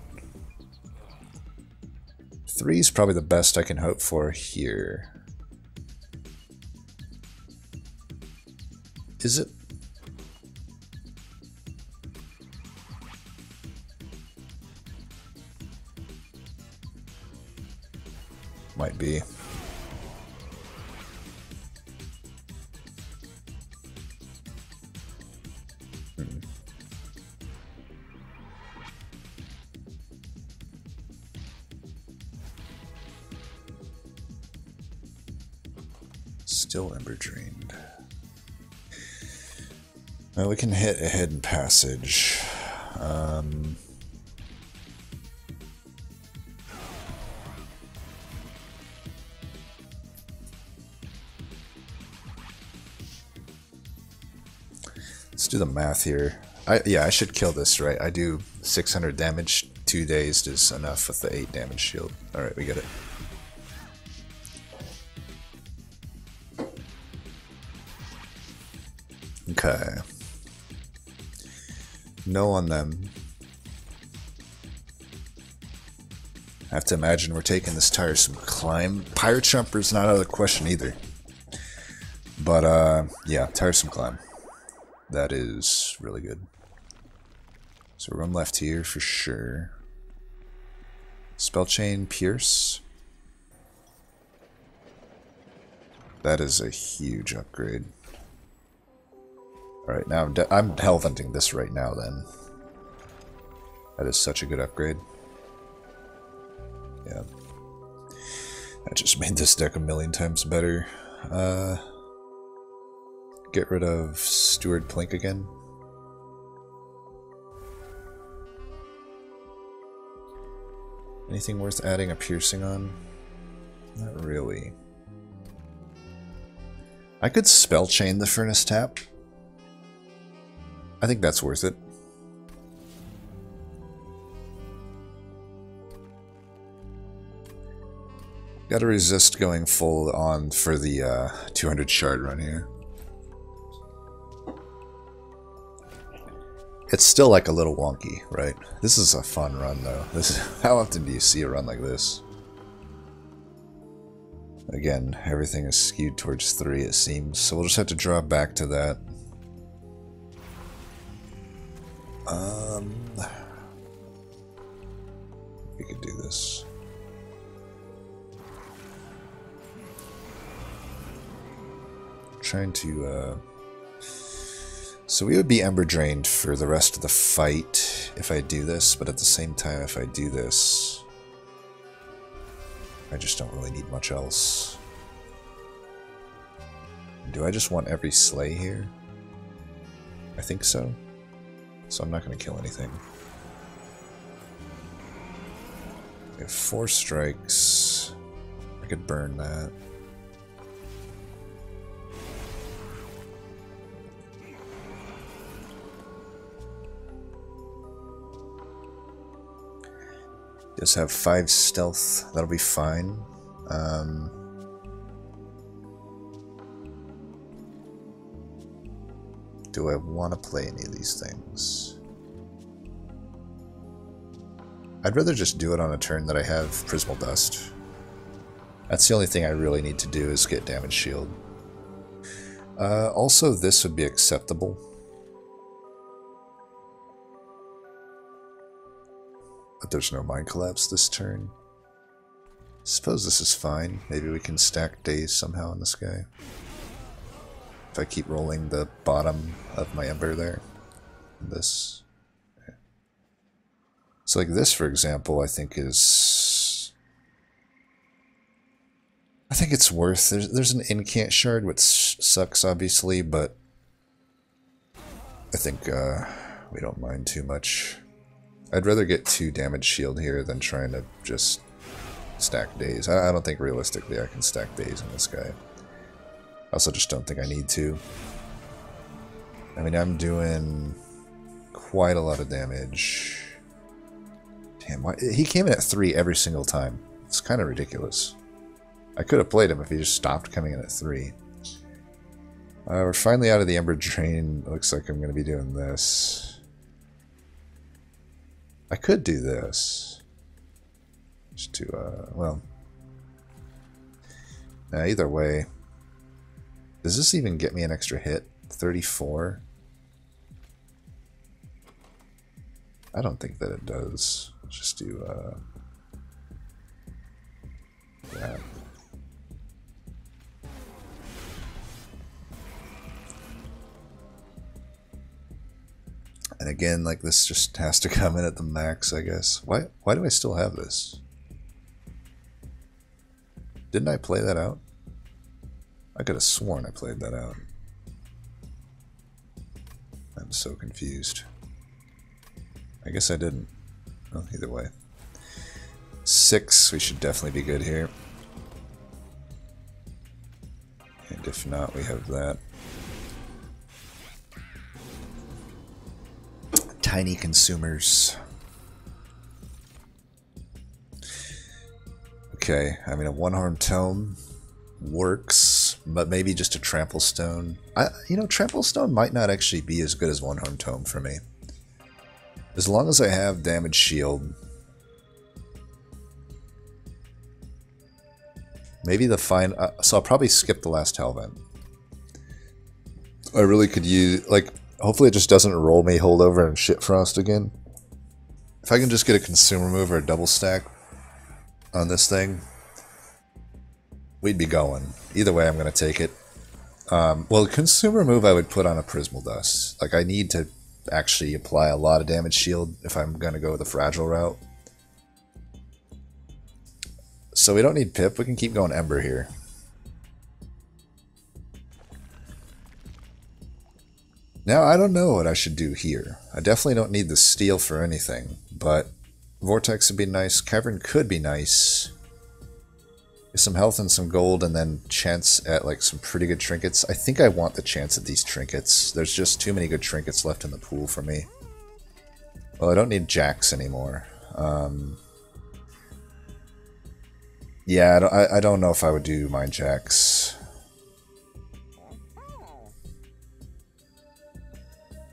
Three is probably the best I can hope for here. Is it? We can hit a hidden passage. Um, let's do the math here. I, yeah, I should kill this, right? I do 600 damage, two daze is enough with the 8 damage shield. Alright, we get it. Okay. No on them. I have to imagine we're taking this tiresome climb. Pirate Jumper's not out of the question either. But, uh, yeah, tiresome climb. That is really good. So run left here for sure. Spell Chain Pierce. That is a huge upgrade. Alright, now I'm, I'm Hellventing this right now then. That is such a good upgrade. Yeah. That just made this deck a million times better. Uh, get rid of Steward Plink again. Anything worth adding a piercing on? Not really. I could spell chain the furnace tap. I think that's worth it. Gotta resist going full on for the uh, 200 shard run here. It's still like a little wonky, right? This is a fun run though. [laughs] This is, how often do you see a run like this? Again, everything is skewed towards 3 it seems, so we'll just have to draw back to that. Um, we could do this. Trying to, uh... So we would be Ember Drained for the rest of the fight if I do this, but at the same time, if I do this, I just don't really need much else. Do I just want every slay here? I think so. So I'm not going to kill anything. We have four strikes. I could burn that. Just have 5 stealth, that'll be fine. Um, do I want to play any of these things? I'd rather just do it on a turn that I have Prismal Dust. That's the only thing I really need to do is get Damage Shield. Uh, also, this would be acceptable. But there's no Mind Collapse this turn. Suppose this is fine. Maybe we can stack daze somehow in this guy. If I keep rolling the bottom of my Ember there. This. So like this, for example, I think is... I think it's worth... There's, there's an incant shard, which sucks, obviously, but... I think uh, we don't mind too much. I'd rather get two damage shield here than trying to just stack daze. I, I don't think realistically I can stack daze in this guy. I also just don't think I need to. I mean, I'm doing quite a lot of damage. Damn, why, he came in at 3 every single time. It's kind of ridiculous. I could have played him if he just stopped coming in at 3. Uh, we're finally out of the Ember Drain. Looks like I'm going to be doing this. I could do this. Just to, uh, well. Nah, either way. Does this even get me an extra hit? 34? I don't think that it does. Let's just do, uh. And again, like this just has to [laughs] come in at the max, I guess. Why why do I still have this? Didn't I play that out? I could have sworn I played that out. I'm so confused. I guess I didn't. Well, either way. Six, we should definitely be good here. And if not, we have that. Tiny consumers. Okay, I mean a one-harm tome works, but maybe just a trample stone. I, you know, trample stone might not actually be as good as one-harm tome for me. As long as I have damage shield. Maybe the fine. Uh, so I'll probably skip the last Hellvent. I really could use like. Hopefully, it just doesn't roll me holdover and shit frost again. If I can just get a consume remove or a double stack on this thing, we'd be going. Either way, I'm going to take it. Um, well, consume remove I would put on a Prismal Dust. Like, I need to actually apply a lot of damage shield if I'm going to go the fragile route. So we don't need Pip, we can keep going Ember here. Now, I don't know what I should do here. I definitely don't need the steel for anything, but Vortex would be nice. Cavern could be nice. Some health and some gold, and then chance at like some pretty good trinkets. I think I want the chance at these trinkets. There's just too many good trinkets left in the pool for me. Well, I don't need jacks anymore. Um, yeah, I don't, I, I don't know if I would do mind jacks.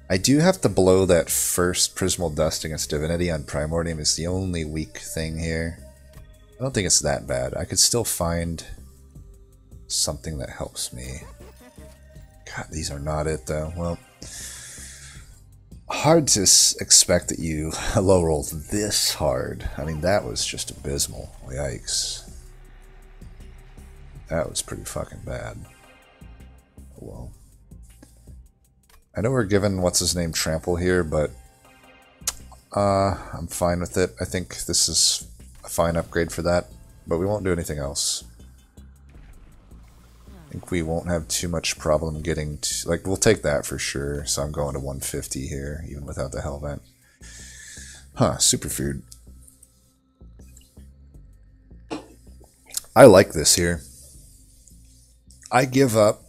I do have to blow that first Prismal Dust against Divinity on Primordium is the only weak thing here. I don't think it's that bad. I could still find something that helps me. God, these are not it though. Well, hard to expect that you [laughs] low roll this hard. I mean, that was just abysmal. Yikes. That was pretty fucking bad. Oh, well. I know we're given what's his name trample here, but uh, I'm fine with it. I think this is a fine upgrade for that, but we won't do anything else. I think we won't have too much problem getting to, like, we'll take that for sure. So I'm going to 150 here, even without the Hellvent. Huh, superfood. I like this here. I give up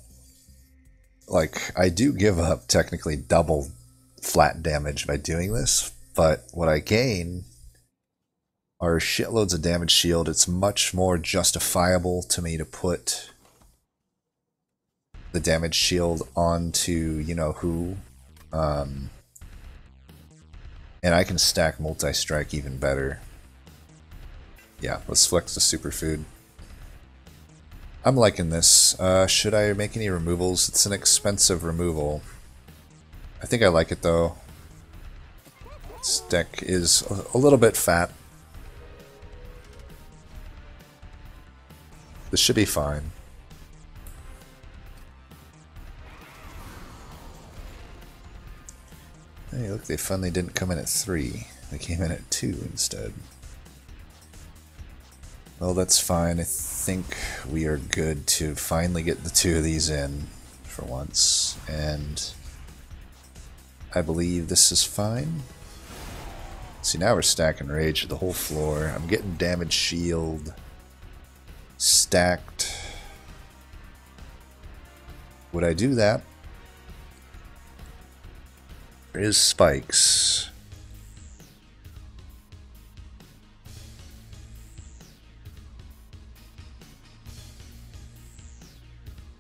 like I do give up technically double flat damage by doing this, but what I gain are shitloads of damage shield. It's much more justifiable to me to put the damage shield onto, you know, who. Um, and I can stack multi-strike even better. Yeah, let's flex the superfood. I'm liking this. Uh, should I make any removals? It's an expensive removal. I think I like it though. This deck is a little bit fat. This should be fine. Hey, look, they finally didn't come in at 3. They came in at 2 instead. Well, that's fine. I think we are good to finally get the two of these in for once. And I believe this is fine. See, now we're stacking rage to the whole floor. I'm getting damage shield stacked. Would I do that? There is spikes.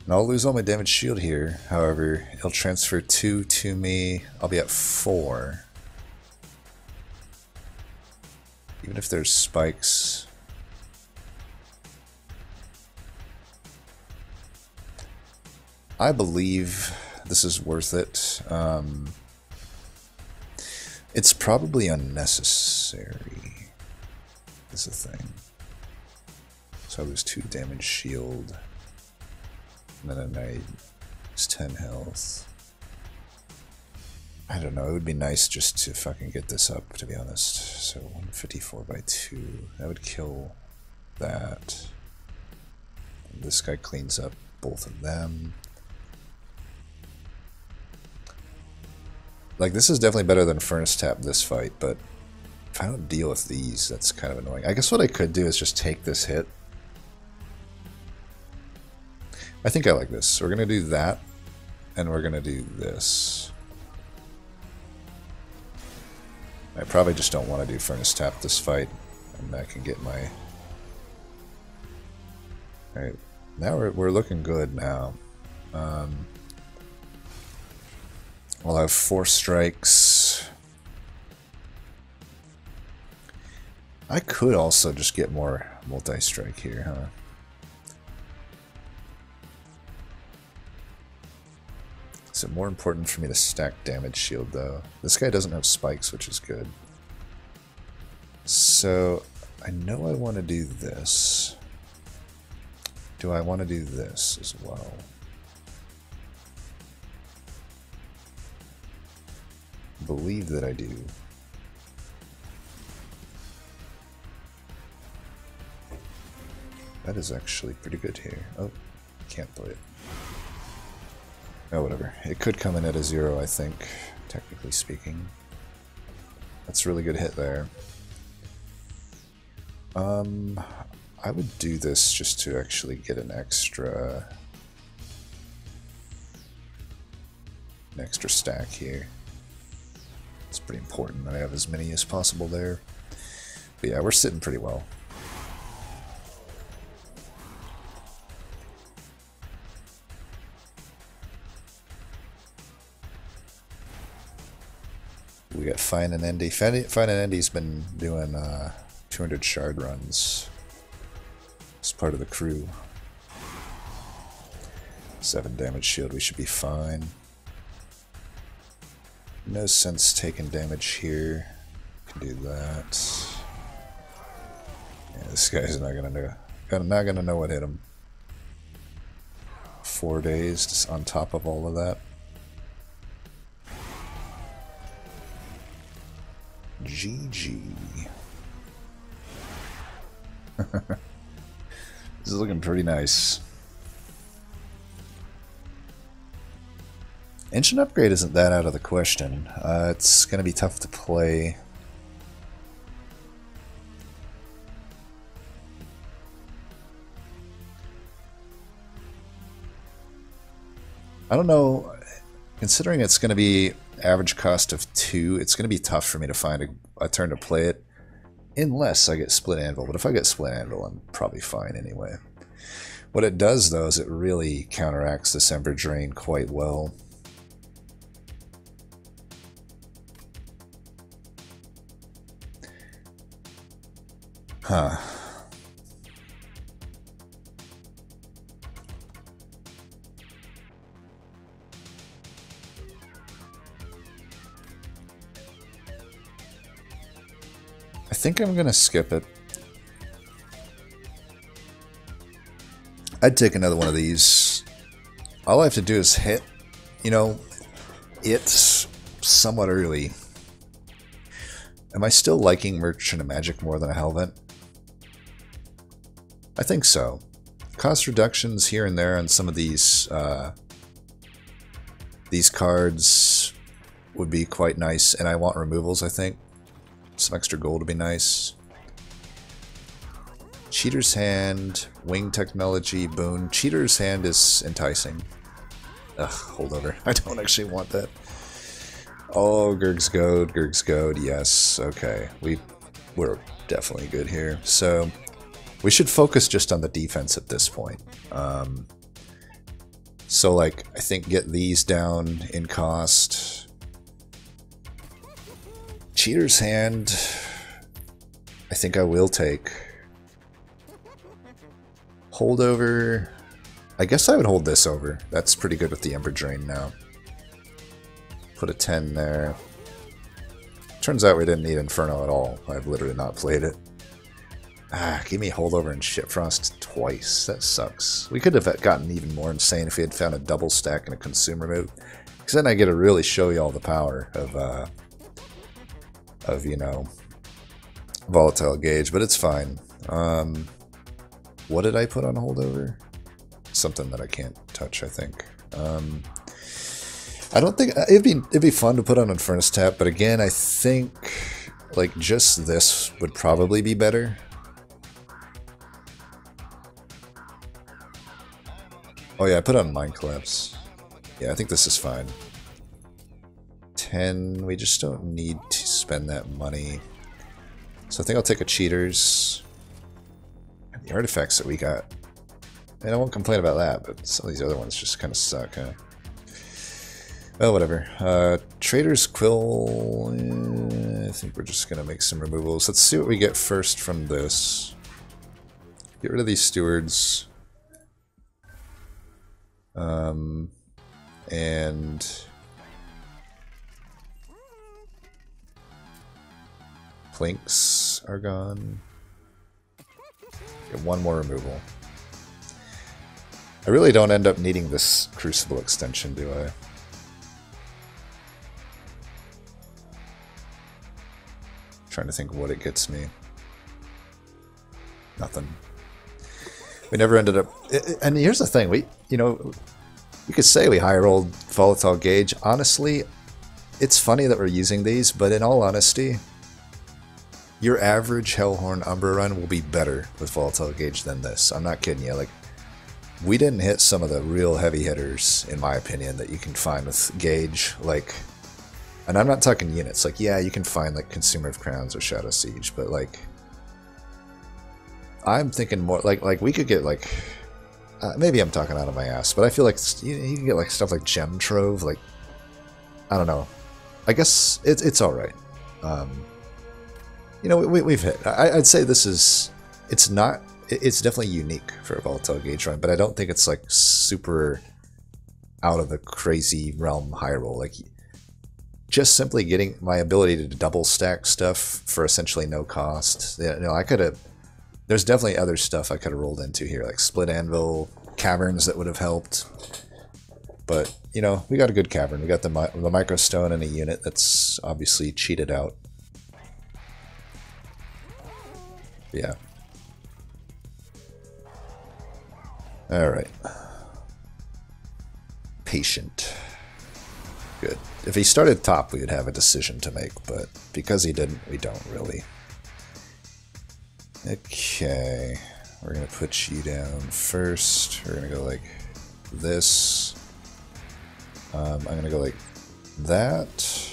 And I'll lose all my damage shield here. However, it'll transfer two to me. I'll be at four. Even if there's spikes. I believe this is worth it. Um, it's probably unnecessary. Is the thing. So I lose two damage shield. And then I is 10 health. I don't know, it would be nice just to fucking get this up, to be honest. So 154 by 2. That would kill that. And this guy cleans up both of them. Like, this is definitely better than Furnace Tap this fight, but if I don't deal with these, that's kind of annoying. I guess what I could do is just take this hit I think I like this. We're going to do that, and we're going to do this. I probably just don't want to do Furnace Tap this fight, and I can get my... Alright, now we're, we're looking good now. Um, I'll have four strikes. I could also just get more multi-strike here, huh? Is it more important for me to stack damage shield, though? This guy doesn't have spikes, which is good. So, I know I want to do this. Do I want to do this as well? Believe that I do. That is actually pretty good here. Oh, can't play it. Oh, whatever. It could come in at a zero, I think, technically speaking. That's a really good hit there. Um, I would do this just to actually get an extra... An extra stack here. It's pretty important that I have as many as possible there. But yeah, we're sitting pretty well. we got Fine and Endy. Fine and Endy's been doing uh, 200 shard runs as part of the crew. 7 damage shield, we should be fine. No sense taking damage here. Can do that. Yeah, this guy's not gonna know. Not gonna know what hit him. Four daze just on top of all of that. GG. [laughs] this is looking pretty nice. Ancient Upgrade isn't that out of the question. Uh, it's going to be tough to play. I don't know, considering it's going to be average cost of two, it's going to be tough for me to find a, a turn to play it. Unless I get Split Anvil, but if I get Split Anvil, I'm probably fine anyway. What it does, though, is it really counteracts this Ember Drain quite well. Huh. I think I'm going to skip it. I'd take another one of these. All I have to do is hit, you know, it's somewhat early. Am I still liking Merchant of Magic more than a Hellvent? I think so. Cost reductions here and there on some of these uh, these cards would be quite nice, and I want removals, I think. Some extra gold would be nice. Cheater's Hand, Wing Technology, Boon. Cheater's Hand is enticing. Ugh, holdover. [laughs] I don't actually want that. Oh, Gurg's Goad, Gurg's Goad, yes. Okay, we, we're definitely good here. So, we should focus just on the defense at this point. Um, so, like, I think get these down in cost. Cheater's Hand, I think I will take. Holdover, I guess I would hold this over. That's pretty good with the Ember Drain now. Put a 10 there. Turns out we didn't need Inferno at all. I've literally not played it. Ah, give me holdover and Shipfrost twice. That sucks. We could have gotten even more insane if we had found a double stack and a consume remove. Because then I get to really show you all the power of, uh, of you know, volatile gauge. But it's fine. Um, what did I put on holdover? Something that I can't touch, I think. Um, I don't think uh, it'd be it'd be fun to put on Infernus Tap, but again, I think like just this would probably be better. Oh yeah, I put on Mind Collapse. Yeah, I think this is fine. 10, we just don't need to spend that money. So I think I'll take a Cheaters. And the artifacts that we got. And I won't complain about that, but some of these other ones just kind of suck, huh? Well, whatever. Uh, Trader's Quill... Eh, I think we're just going to make some removals. Let's see what we get first from this. Get rid of these stewards. Um, and planks are gone. Get one more removal. I really don't end up needing this Crucible extension, do I? trying to think what it gets me. Nothing we never ended up. And here's the thing: we, you know, we could say we hire rolled volatile gauge. Honestly, it's funny that we're using these, but in all honesty, your average Hellhorn Umbra run will be better with volatile gauge than this. I'm not kidding you. Like, we didn't hit some of the real heavy hitters, in my opinion, that you can find with gauge. Like, and I'm not talking units. Like, yeah, you can find like Consumer of Crowns or Shadow Siege, but like I'm thinking more like like we could get like uh, maybe I'm talking out of my ass, but I feel like you, you, can get like stuff like Gem Trove, like I don't know. I guess it's it's all right. Um, you know, we, have hit. I, would say this is it's not. It's definitely unique for a volatile gauge run, but I don't think it's like super out of the crazy realm high roll. Like just simply getting my ability to double stack stuff for essentially no cost. You know, I could have there's definitely other stuff I could have rolled into here, like split anvil, caverns that would have helped. But, you know, we got a good cavern. We got the, the microstone and a unit that's obviously cheated out. Yeah. Alright. Patient. Good. If he started top, we would have a decision to make, but because he didn't, we don't really. Okay, we're gonna put you down first. We're gonna go like this. Um, I'm gonna go like that.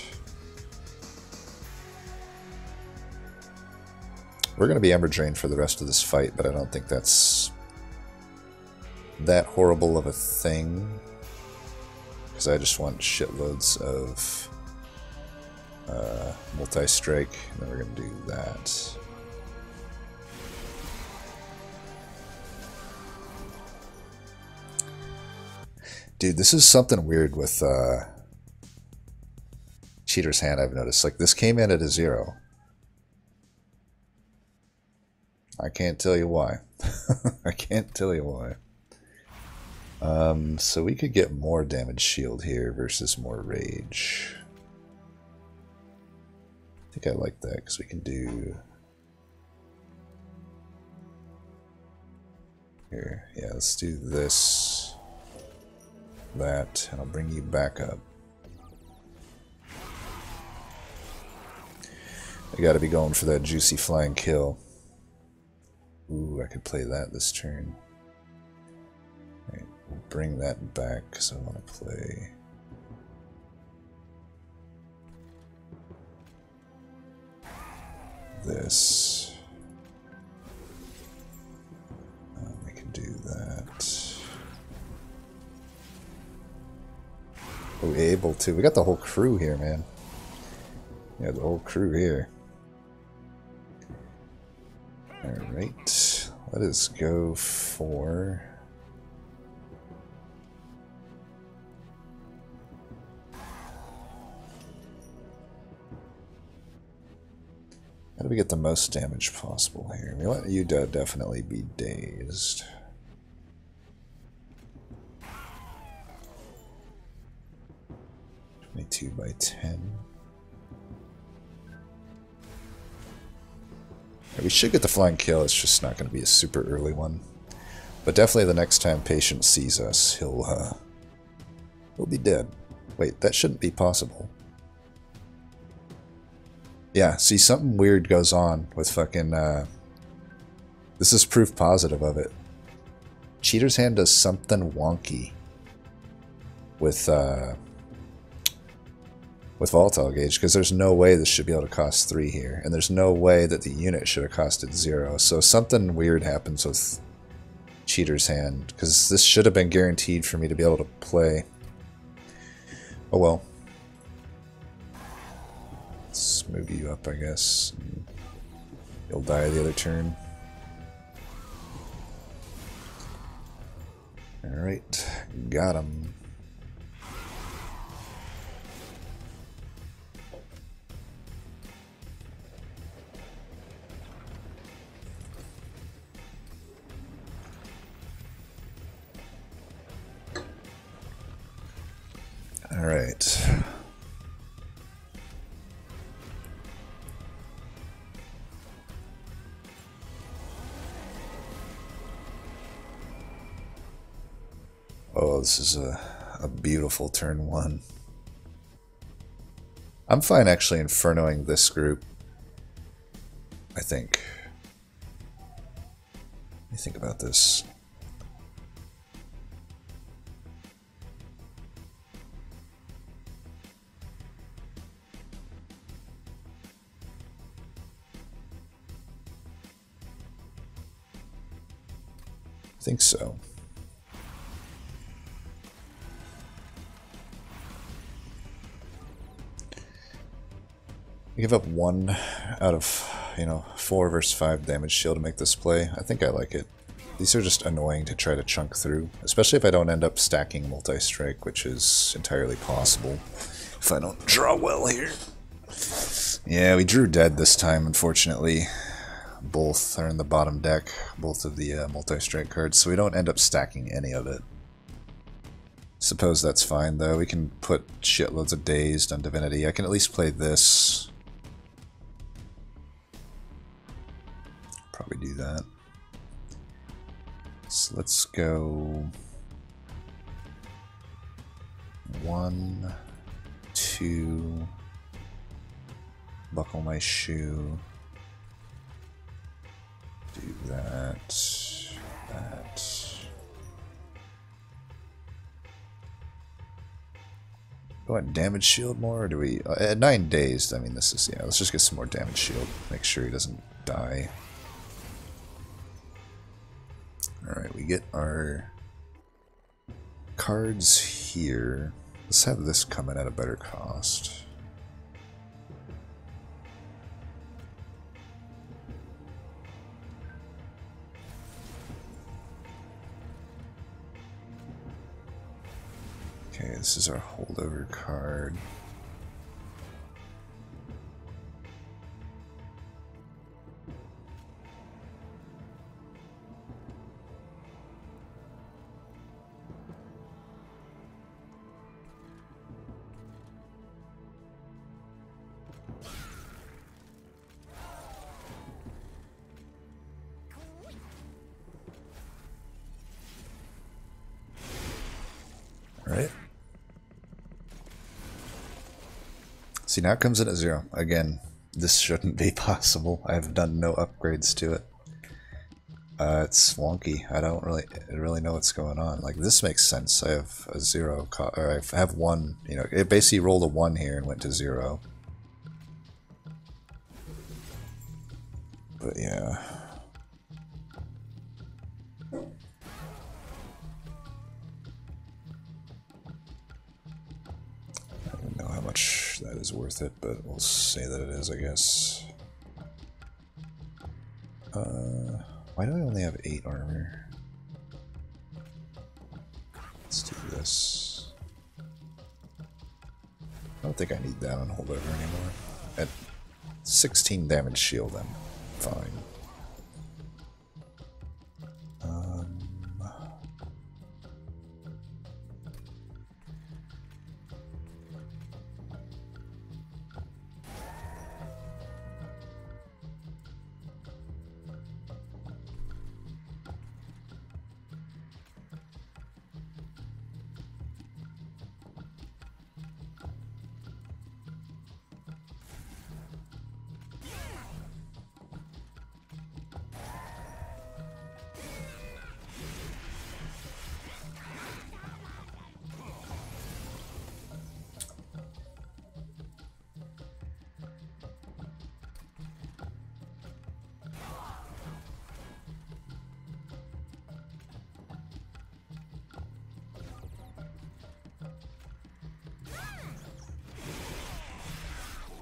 We're to be Ember Drain for the rest of this fight, but I don't think that's that horrible of a thing. Because I just want shitloads of uh, multi-strike, and then we're to do that. Dude, this is something weird with uh, Cheater's Hand, I've noticed. Like, this came in at a zero. I can't tell you why. [laughs] I can't tell you why. Um, so we could get more damage shield here versus more rage. I think I like that because we can do... Here, yeah, let's do this that, and I'll bring you back up. I gotta be going for that juicy flying kill. Ooh, I could play that this turn. Right, we'll bring that back because I want to play... This. Um, we can do that. We able to. We got the whole crew here, man. Yeah, the whole crew here. Alright. Let us go for... How do we get the most damage possible here? We want you to definitely be dazed. 22 by 10. We should get the flying kill, it's just not going to be a super early one. But definitely the next time Penitent sees us, he'll, uh, he'll be dead. Wait, that shouldn't be possible. Yeah, see, something weird goes on with fucking, uh... This is proof positive of it. Cheater's Hand does something wonky with, uh with volatile gauge because there's no way this should be able to cost 3 here and there's no way that the unit should have costed 0 so something weird happens with cheater's hand because this should have been guaranteed for me to be able to play. Oh well. Let's move you up I guess you'll die the other turn. Alright got him All right. Oh, this is a, a beautiful turn one. I'm fine actually infernoing this group. I think. Let me think about this. Think so. give up one out of, you know, four versus five damage shield to make this play. I think I like it. These are just annoying to try to chunk through, especially if I don't end up stacking multi-strike, which is entirely possible if I don't draw well here. Yeah, we drew dead this time, unfortunately both are in the bottom deck, both of the uh, multi-strike cards, so we don't end up stacking any of it. Suppose that's fine, though. We can put shitloads of Dazed on Divinity. I can at least play this. Probably do that. So let's go... One, two... Buckle my shoe do that, that. Do I damage shield more, or do we... Uh, nine days, I mean, this is, yeah, let's just get some more damage shield. Make sure he doesn't die. Alright, we get our cards here. Let's have this coming at a better cost. This is our holdover card. See, now it comes in at zero. Again, this shouldn't be [laughs] possible. I've done no upgrades to it. Uh, it's wonky. I don't really really know what's going on. Like, this makes sense. I have a zero, or I have one, you know, it basically rolled a one here and went to zero. It, but we'll say that it is, I guess. Uh, why do I only have 8 armor? Let's do this. I don't think I need that on holdover anymore. At 16 damage shield, I'm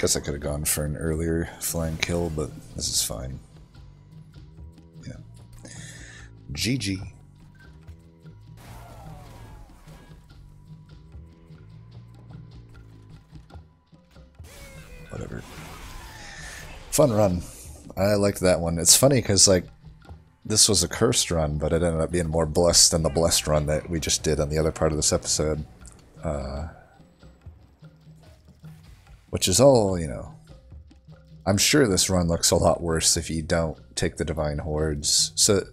Guess I could have gone for an earlier flying kill, but this is fine. Yeah. GG. Whatever. Fun run. I liked that one. It's funny because, like, this was a cursed run, but it ended up being more blessed than the blessed run that we just did on the other part of this episode. Uh, which is all, you know. I'm sure this run looks a lot worse if you don't take the Divine Hordes. So,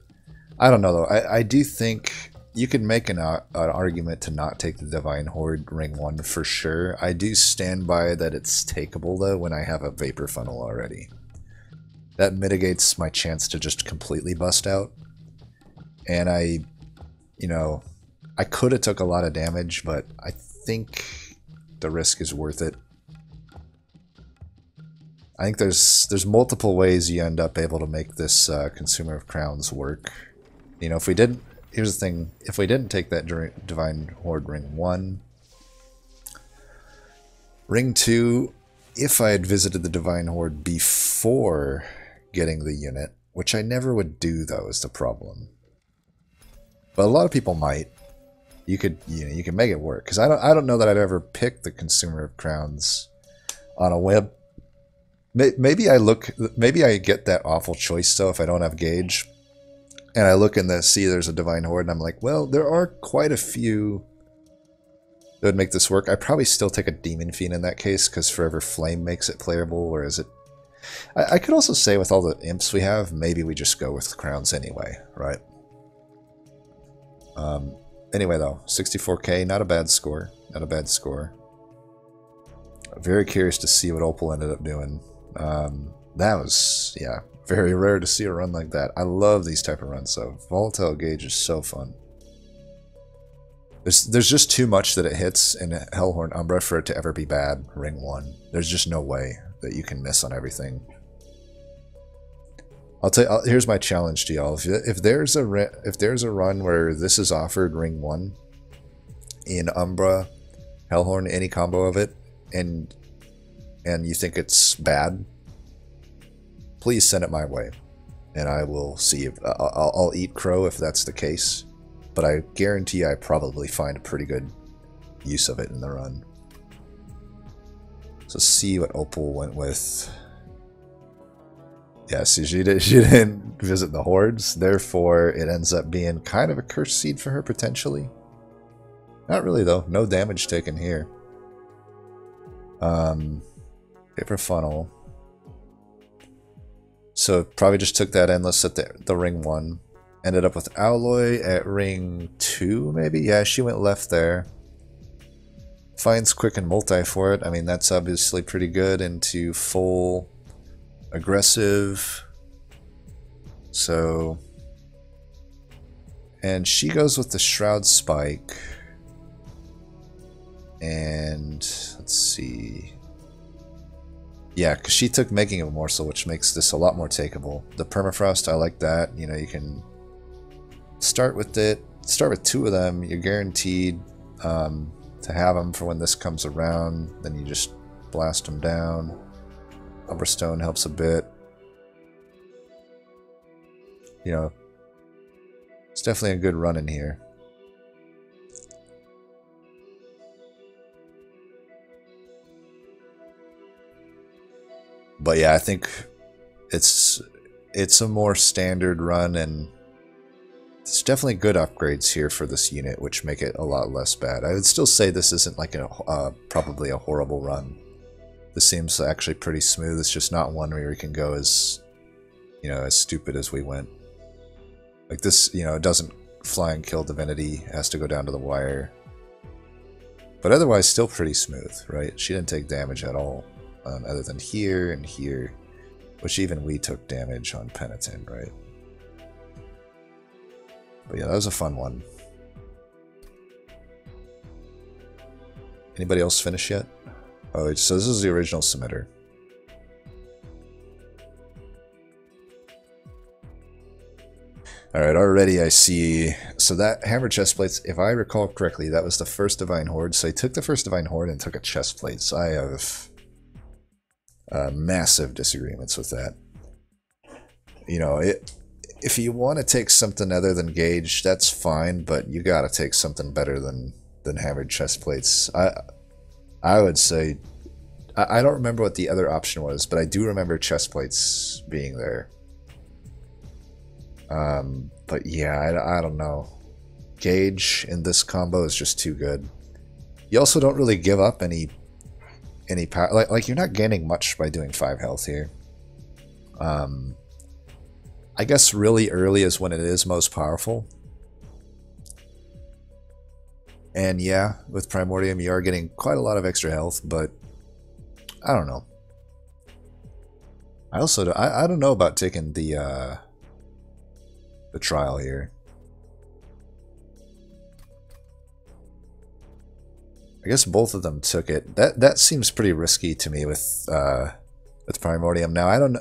I don't know though. I, I do think you could make an, uh, an argument to not take the Divine Horde Ring 1 for sure. I do stand by that it's takeable though when I have a Vapor Funnel already. That mitigates my chance to just completely bust out. And I, you know, I could have took a lot of damage, but I think the risk is worth it. I think there's there's multiple ways you end up able to make this uh, consumer of crowns work. You know, if we didn't, here's the thing: if we didn't take that divine horde ring one, ring two, if I had visited the divine horde before getting the unit, which I never would do, though, is the problem. But a lot of people might. You could, you know, you can make it work because I don't, I don't know that I'd ever pick the consumer of crowns on a web Maybe I look. Maybe I get that awful choice though if I don't have gauge, and I look in the see there's a divine horde, and I'm like, well, there are quite a few that would make this work. I probably still take a demon fiend in that case because forever flame makes it playable, or is it? I, I could also say with all the imps we have, maybe we just go with crowns anyway, right? Um. Anyway, though, 64k, not a bad score. Not a bad score. Very curious to see what Opal ended up doing. Um, that was, yeah, very rare to see a run like that. I love these type of runs, so Volatile Gauge is so fun. There's, there's just too much that it hits in Hellhorn Umbra for it to ever be bad, Ring 1. There's just no way that you can miss on everything. I'll tell. You, here's my challenge to y'all. If, if there's a if there's a run where this is offered ring one in Umbra, Hellhorn, any combo of it, and and you think it's bad, please send it my way, and I will see if I'll, I'll eat crow if that's the case. But I guarantee I probably find a pretty good use of it in the run. So see what Opal went with. Yeah, see, she, did, [laughs] she didn't visit the hordes, therefore it ends up being kind of a curse seed for her, potentially. Not really, though. No damage taken here. Um, Vapor Funnel. So probably just took that endless at the, the ring one. Ended up with Alloy at ring two, maybe? Yeah, she went left there. Finds quick and multi for it. I mean, that's obviously pretty good into full aggressive. So, and she goes with the Shroud Spike. And let's see. Yeah, because she took making of a morsel, which makes this a lot more takeable. The permafrost, I like that. You know, you can start with it. Start with two of them. You're guaranteed um, to have them for when this comes around. Then you just blast them down. Umberstone helps a bit. You know, it's definitely a good run in here. But yeah, I think it's it's a more standard run and it's definitely good upgrades here for this unit, which make it a lot less bad. I would still say this isn't like a uh, probably a horrible run. This seems actually pretty smooth. It's just not one where we can go as, you know, as stupid as we went. Like this, you know, it doesn't fly and kill Divinity. It has to go down to the wire. But otherwise, still pretty smooth, right? She didn't take damage at all, um, other than here and here, which even we took damage on Penitent, right? But yeah, that was a fun one. Anybody else finish yet? Oh, so this is the original submitter. Alright, already I see... So that hammer chest plates, if I recall correctly, that was the first Divine Horde. So I took the first Divine Horde and took a chest plate. So I have uh, massive disagreements with that. You know, it if you want to take something other than gauge, that's fine, but you got to take something better than than hammered chest plates. I I would say I, I don't remember what the other option was, but I do remember chest plates being there. Um, but yeah, I, I don't know. Gauge in this combo is just too good. You also don't really give up any any power. Like, like you're not gaining much by doing 5 health here. Um, I guess really early is when it is most powerful. And yeah, with Primordium you are getting quite a lot of extra health, but I don't know. I also I, I don't know about taking the uh, the trial here. I guess both of them took it. That that seems pretty risky to me with uh, with Primordium. Now I don't.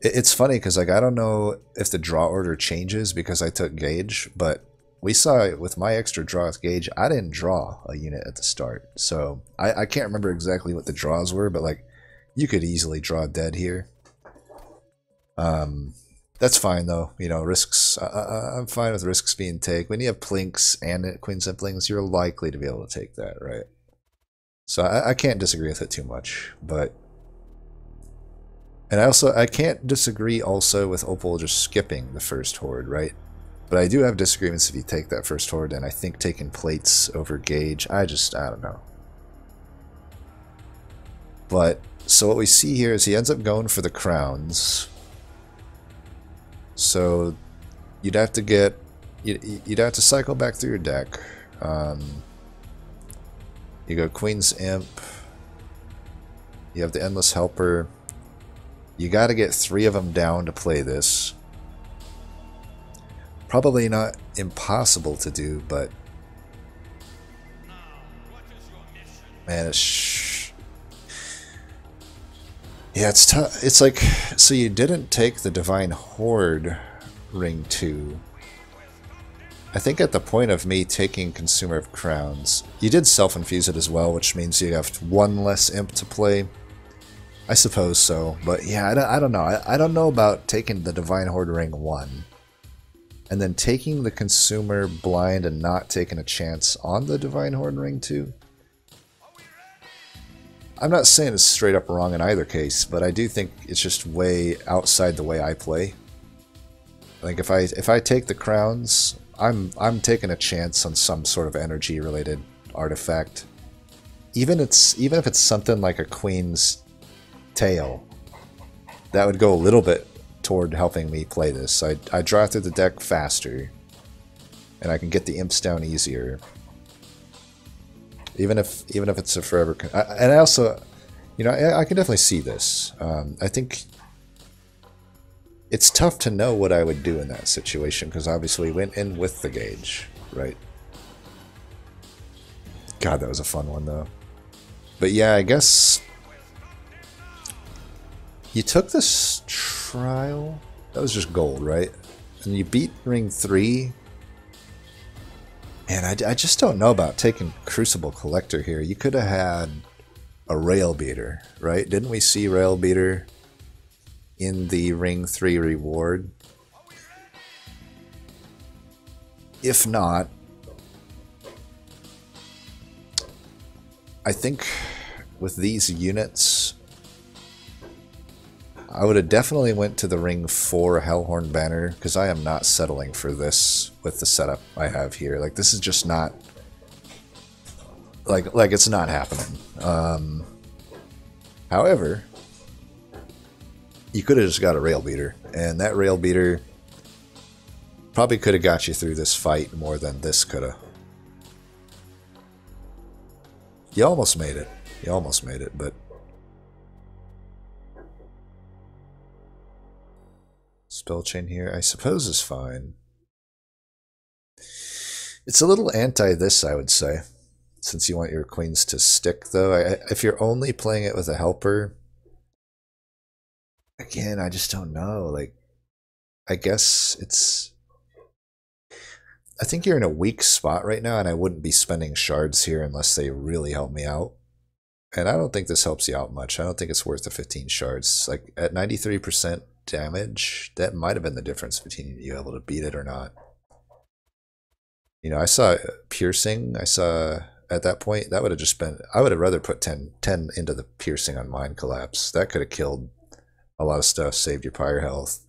It's funny because like I don't know if the draw order changes because I took Gauge, but we saw with my extra draw with Gauge, I didn't draw a unit at the start. So I, I can't remember exactly what the draws were, but like you could easily draw dead here. Um, that's fine though. You know, risks. Uh, I'm fine with risks being taken. When you have plinks and Queen's Implings, you're likely to be able to take that, right? So I, I can't disagree with it too much, but and I also I can't disagree also with Opal just skipping the first horde, right? But I do have disagreements if you take that first horde, and I think taking plates over gauge, I just I don't know. But so what we see here is he ends up going for the crowns. So you'd have to get you'd have to cycle back through your deck. Um, you go Queen's Imp. You have the Endless Helper. You got to get three of them down to play this. Probably not impossible to do, but man, it's Yeah, it's tough. It's like so you didn't take the divine horde ring two. I think at the point of me taking Consumer of Crowns, you did self-infuse it as well, which means you have one less imp to play. I suppose so, but yeah, I don't, I don't know. I, I don't know about taking the Divine Horde Ring 1, and then taking the Consumer blind and not taking a chance on the Divine Horde Ring 2. I'm not saying it's straight up wrong in either case, but I do think it's just way outside the way I play. Like if I if I take the crowns, I'm I'm taking a chance on some sort of energy related artifact. Even it's even if it's something like a queen's tail, that would go a little bit toward helping me play this. I I draw through the deck faster, and I can get the imps down easier. Even if even if it's a forever, I, and I also, you know, I, I can definitely see this. Um, I think it's tough to know what I would do in that situation because obviously we went in with the gauge, right? God, that was a fun one though. But yeah, I guess you took this trial. That was just gold, right? And you beat ring three. And I, I just don't know about taking Crucible Collector here. You could have had a Rail Beater, right? Didn't we see Rail Beater in the Ring 3 reward. If not, I think with these units, I would have definitely went to the Ring 4 Hellhorn banner, because I am not settling for this with the setup I have here. Like, this is just not... Like, like it's not happening. Um, however, you could have just got a rail beater, and that rail beater probably could have got you through this fight more than this could have. You almost made it. You almost made it, but... Spell chain here, I suppose is fine. It's a little anti this, I would say, since you want your queens to stick, though. I, if you're only playing it with a helper, again, I just don't know. Like, I guess it's. I think you're in a weak spot right now, and I wouldn't be spending shards here unless they really help me out. And I don't think this helps you out much. I don't think it's worth the 15 shards. Like, at 93% damage, that might have been the difference between you able to beat it or not. You know, I saw piercing. I saw at that point that would have just been. I would have rather put 10, 10 into the piercing on mind collapse. That could have killed a lot of stuff, saved your pyre health,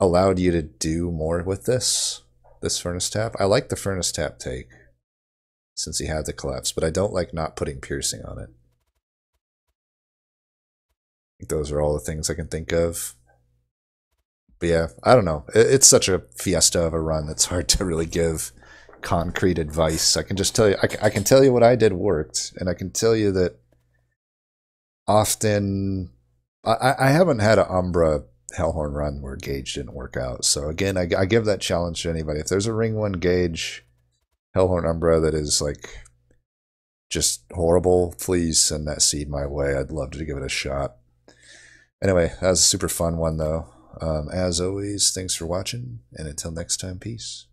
allowed you to do more with this, this furnace tap. I like the furnace tap take since he had the collapse, but I don't like not putting piercing on it. Those are all the things I can think of. But yeah, I don't know. It's such a fiesta of a run. It's hard [laughs] to really give concrete advice. I can just tell you, I can tell you what I did worked, and I can tell you that often I, haven't had an Umbra Hellhorn run where Gauge didn't work out. So again, I, I give that challenge to anybody. If there's a Ring 1 Gauge Hellhorn Umbra that is like just horrible, please send that seed my way. I'd love to give it a shot. Anyway, that was a super fun one though. Um, as always, thanks for watching, and until next time, peace.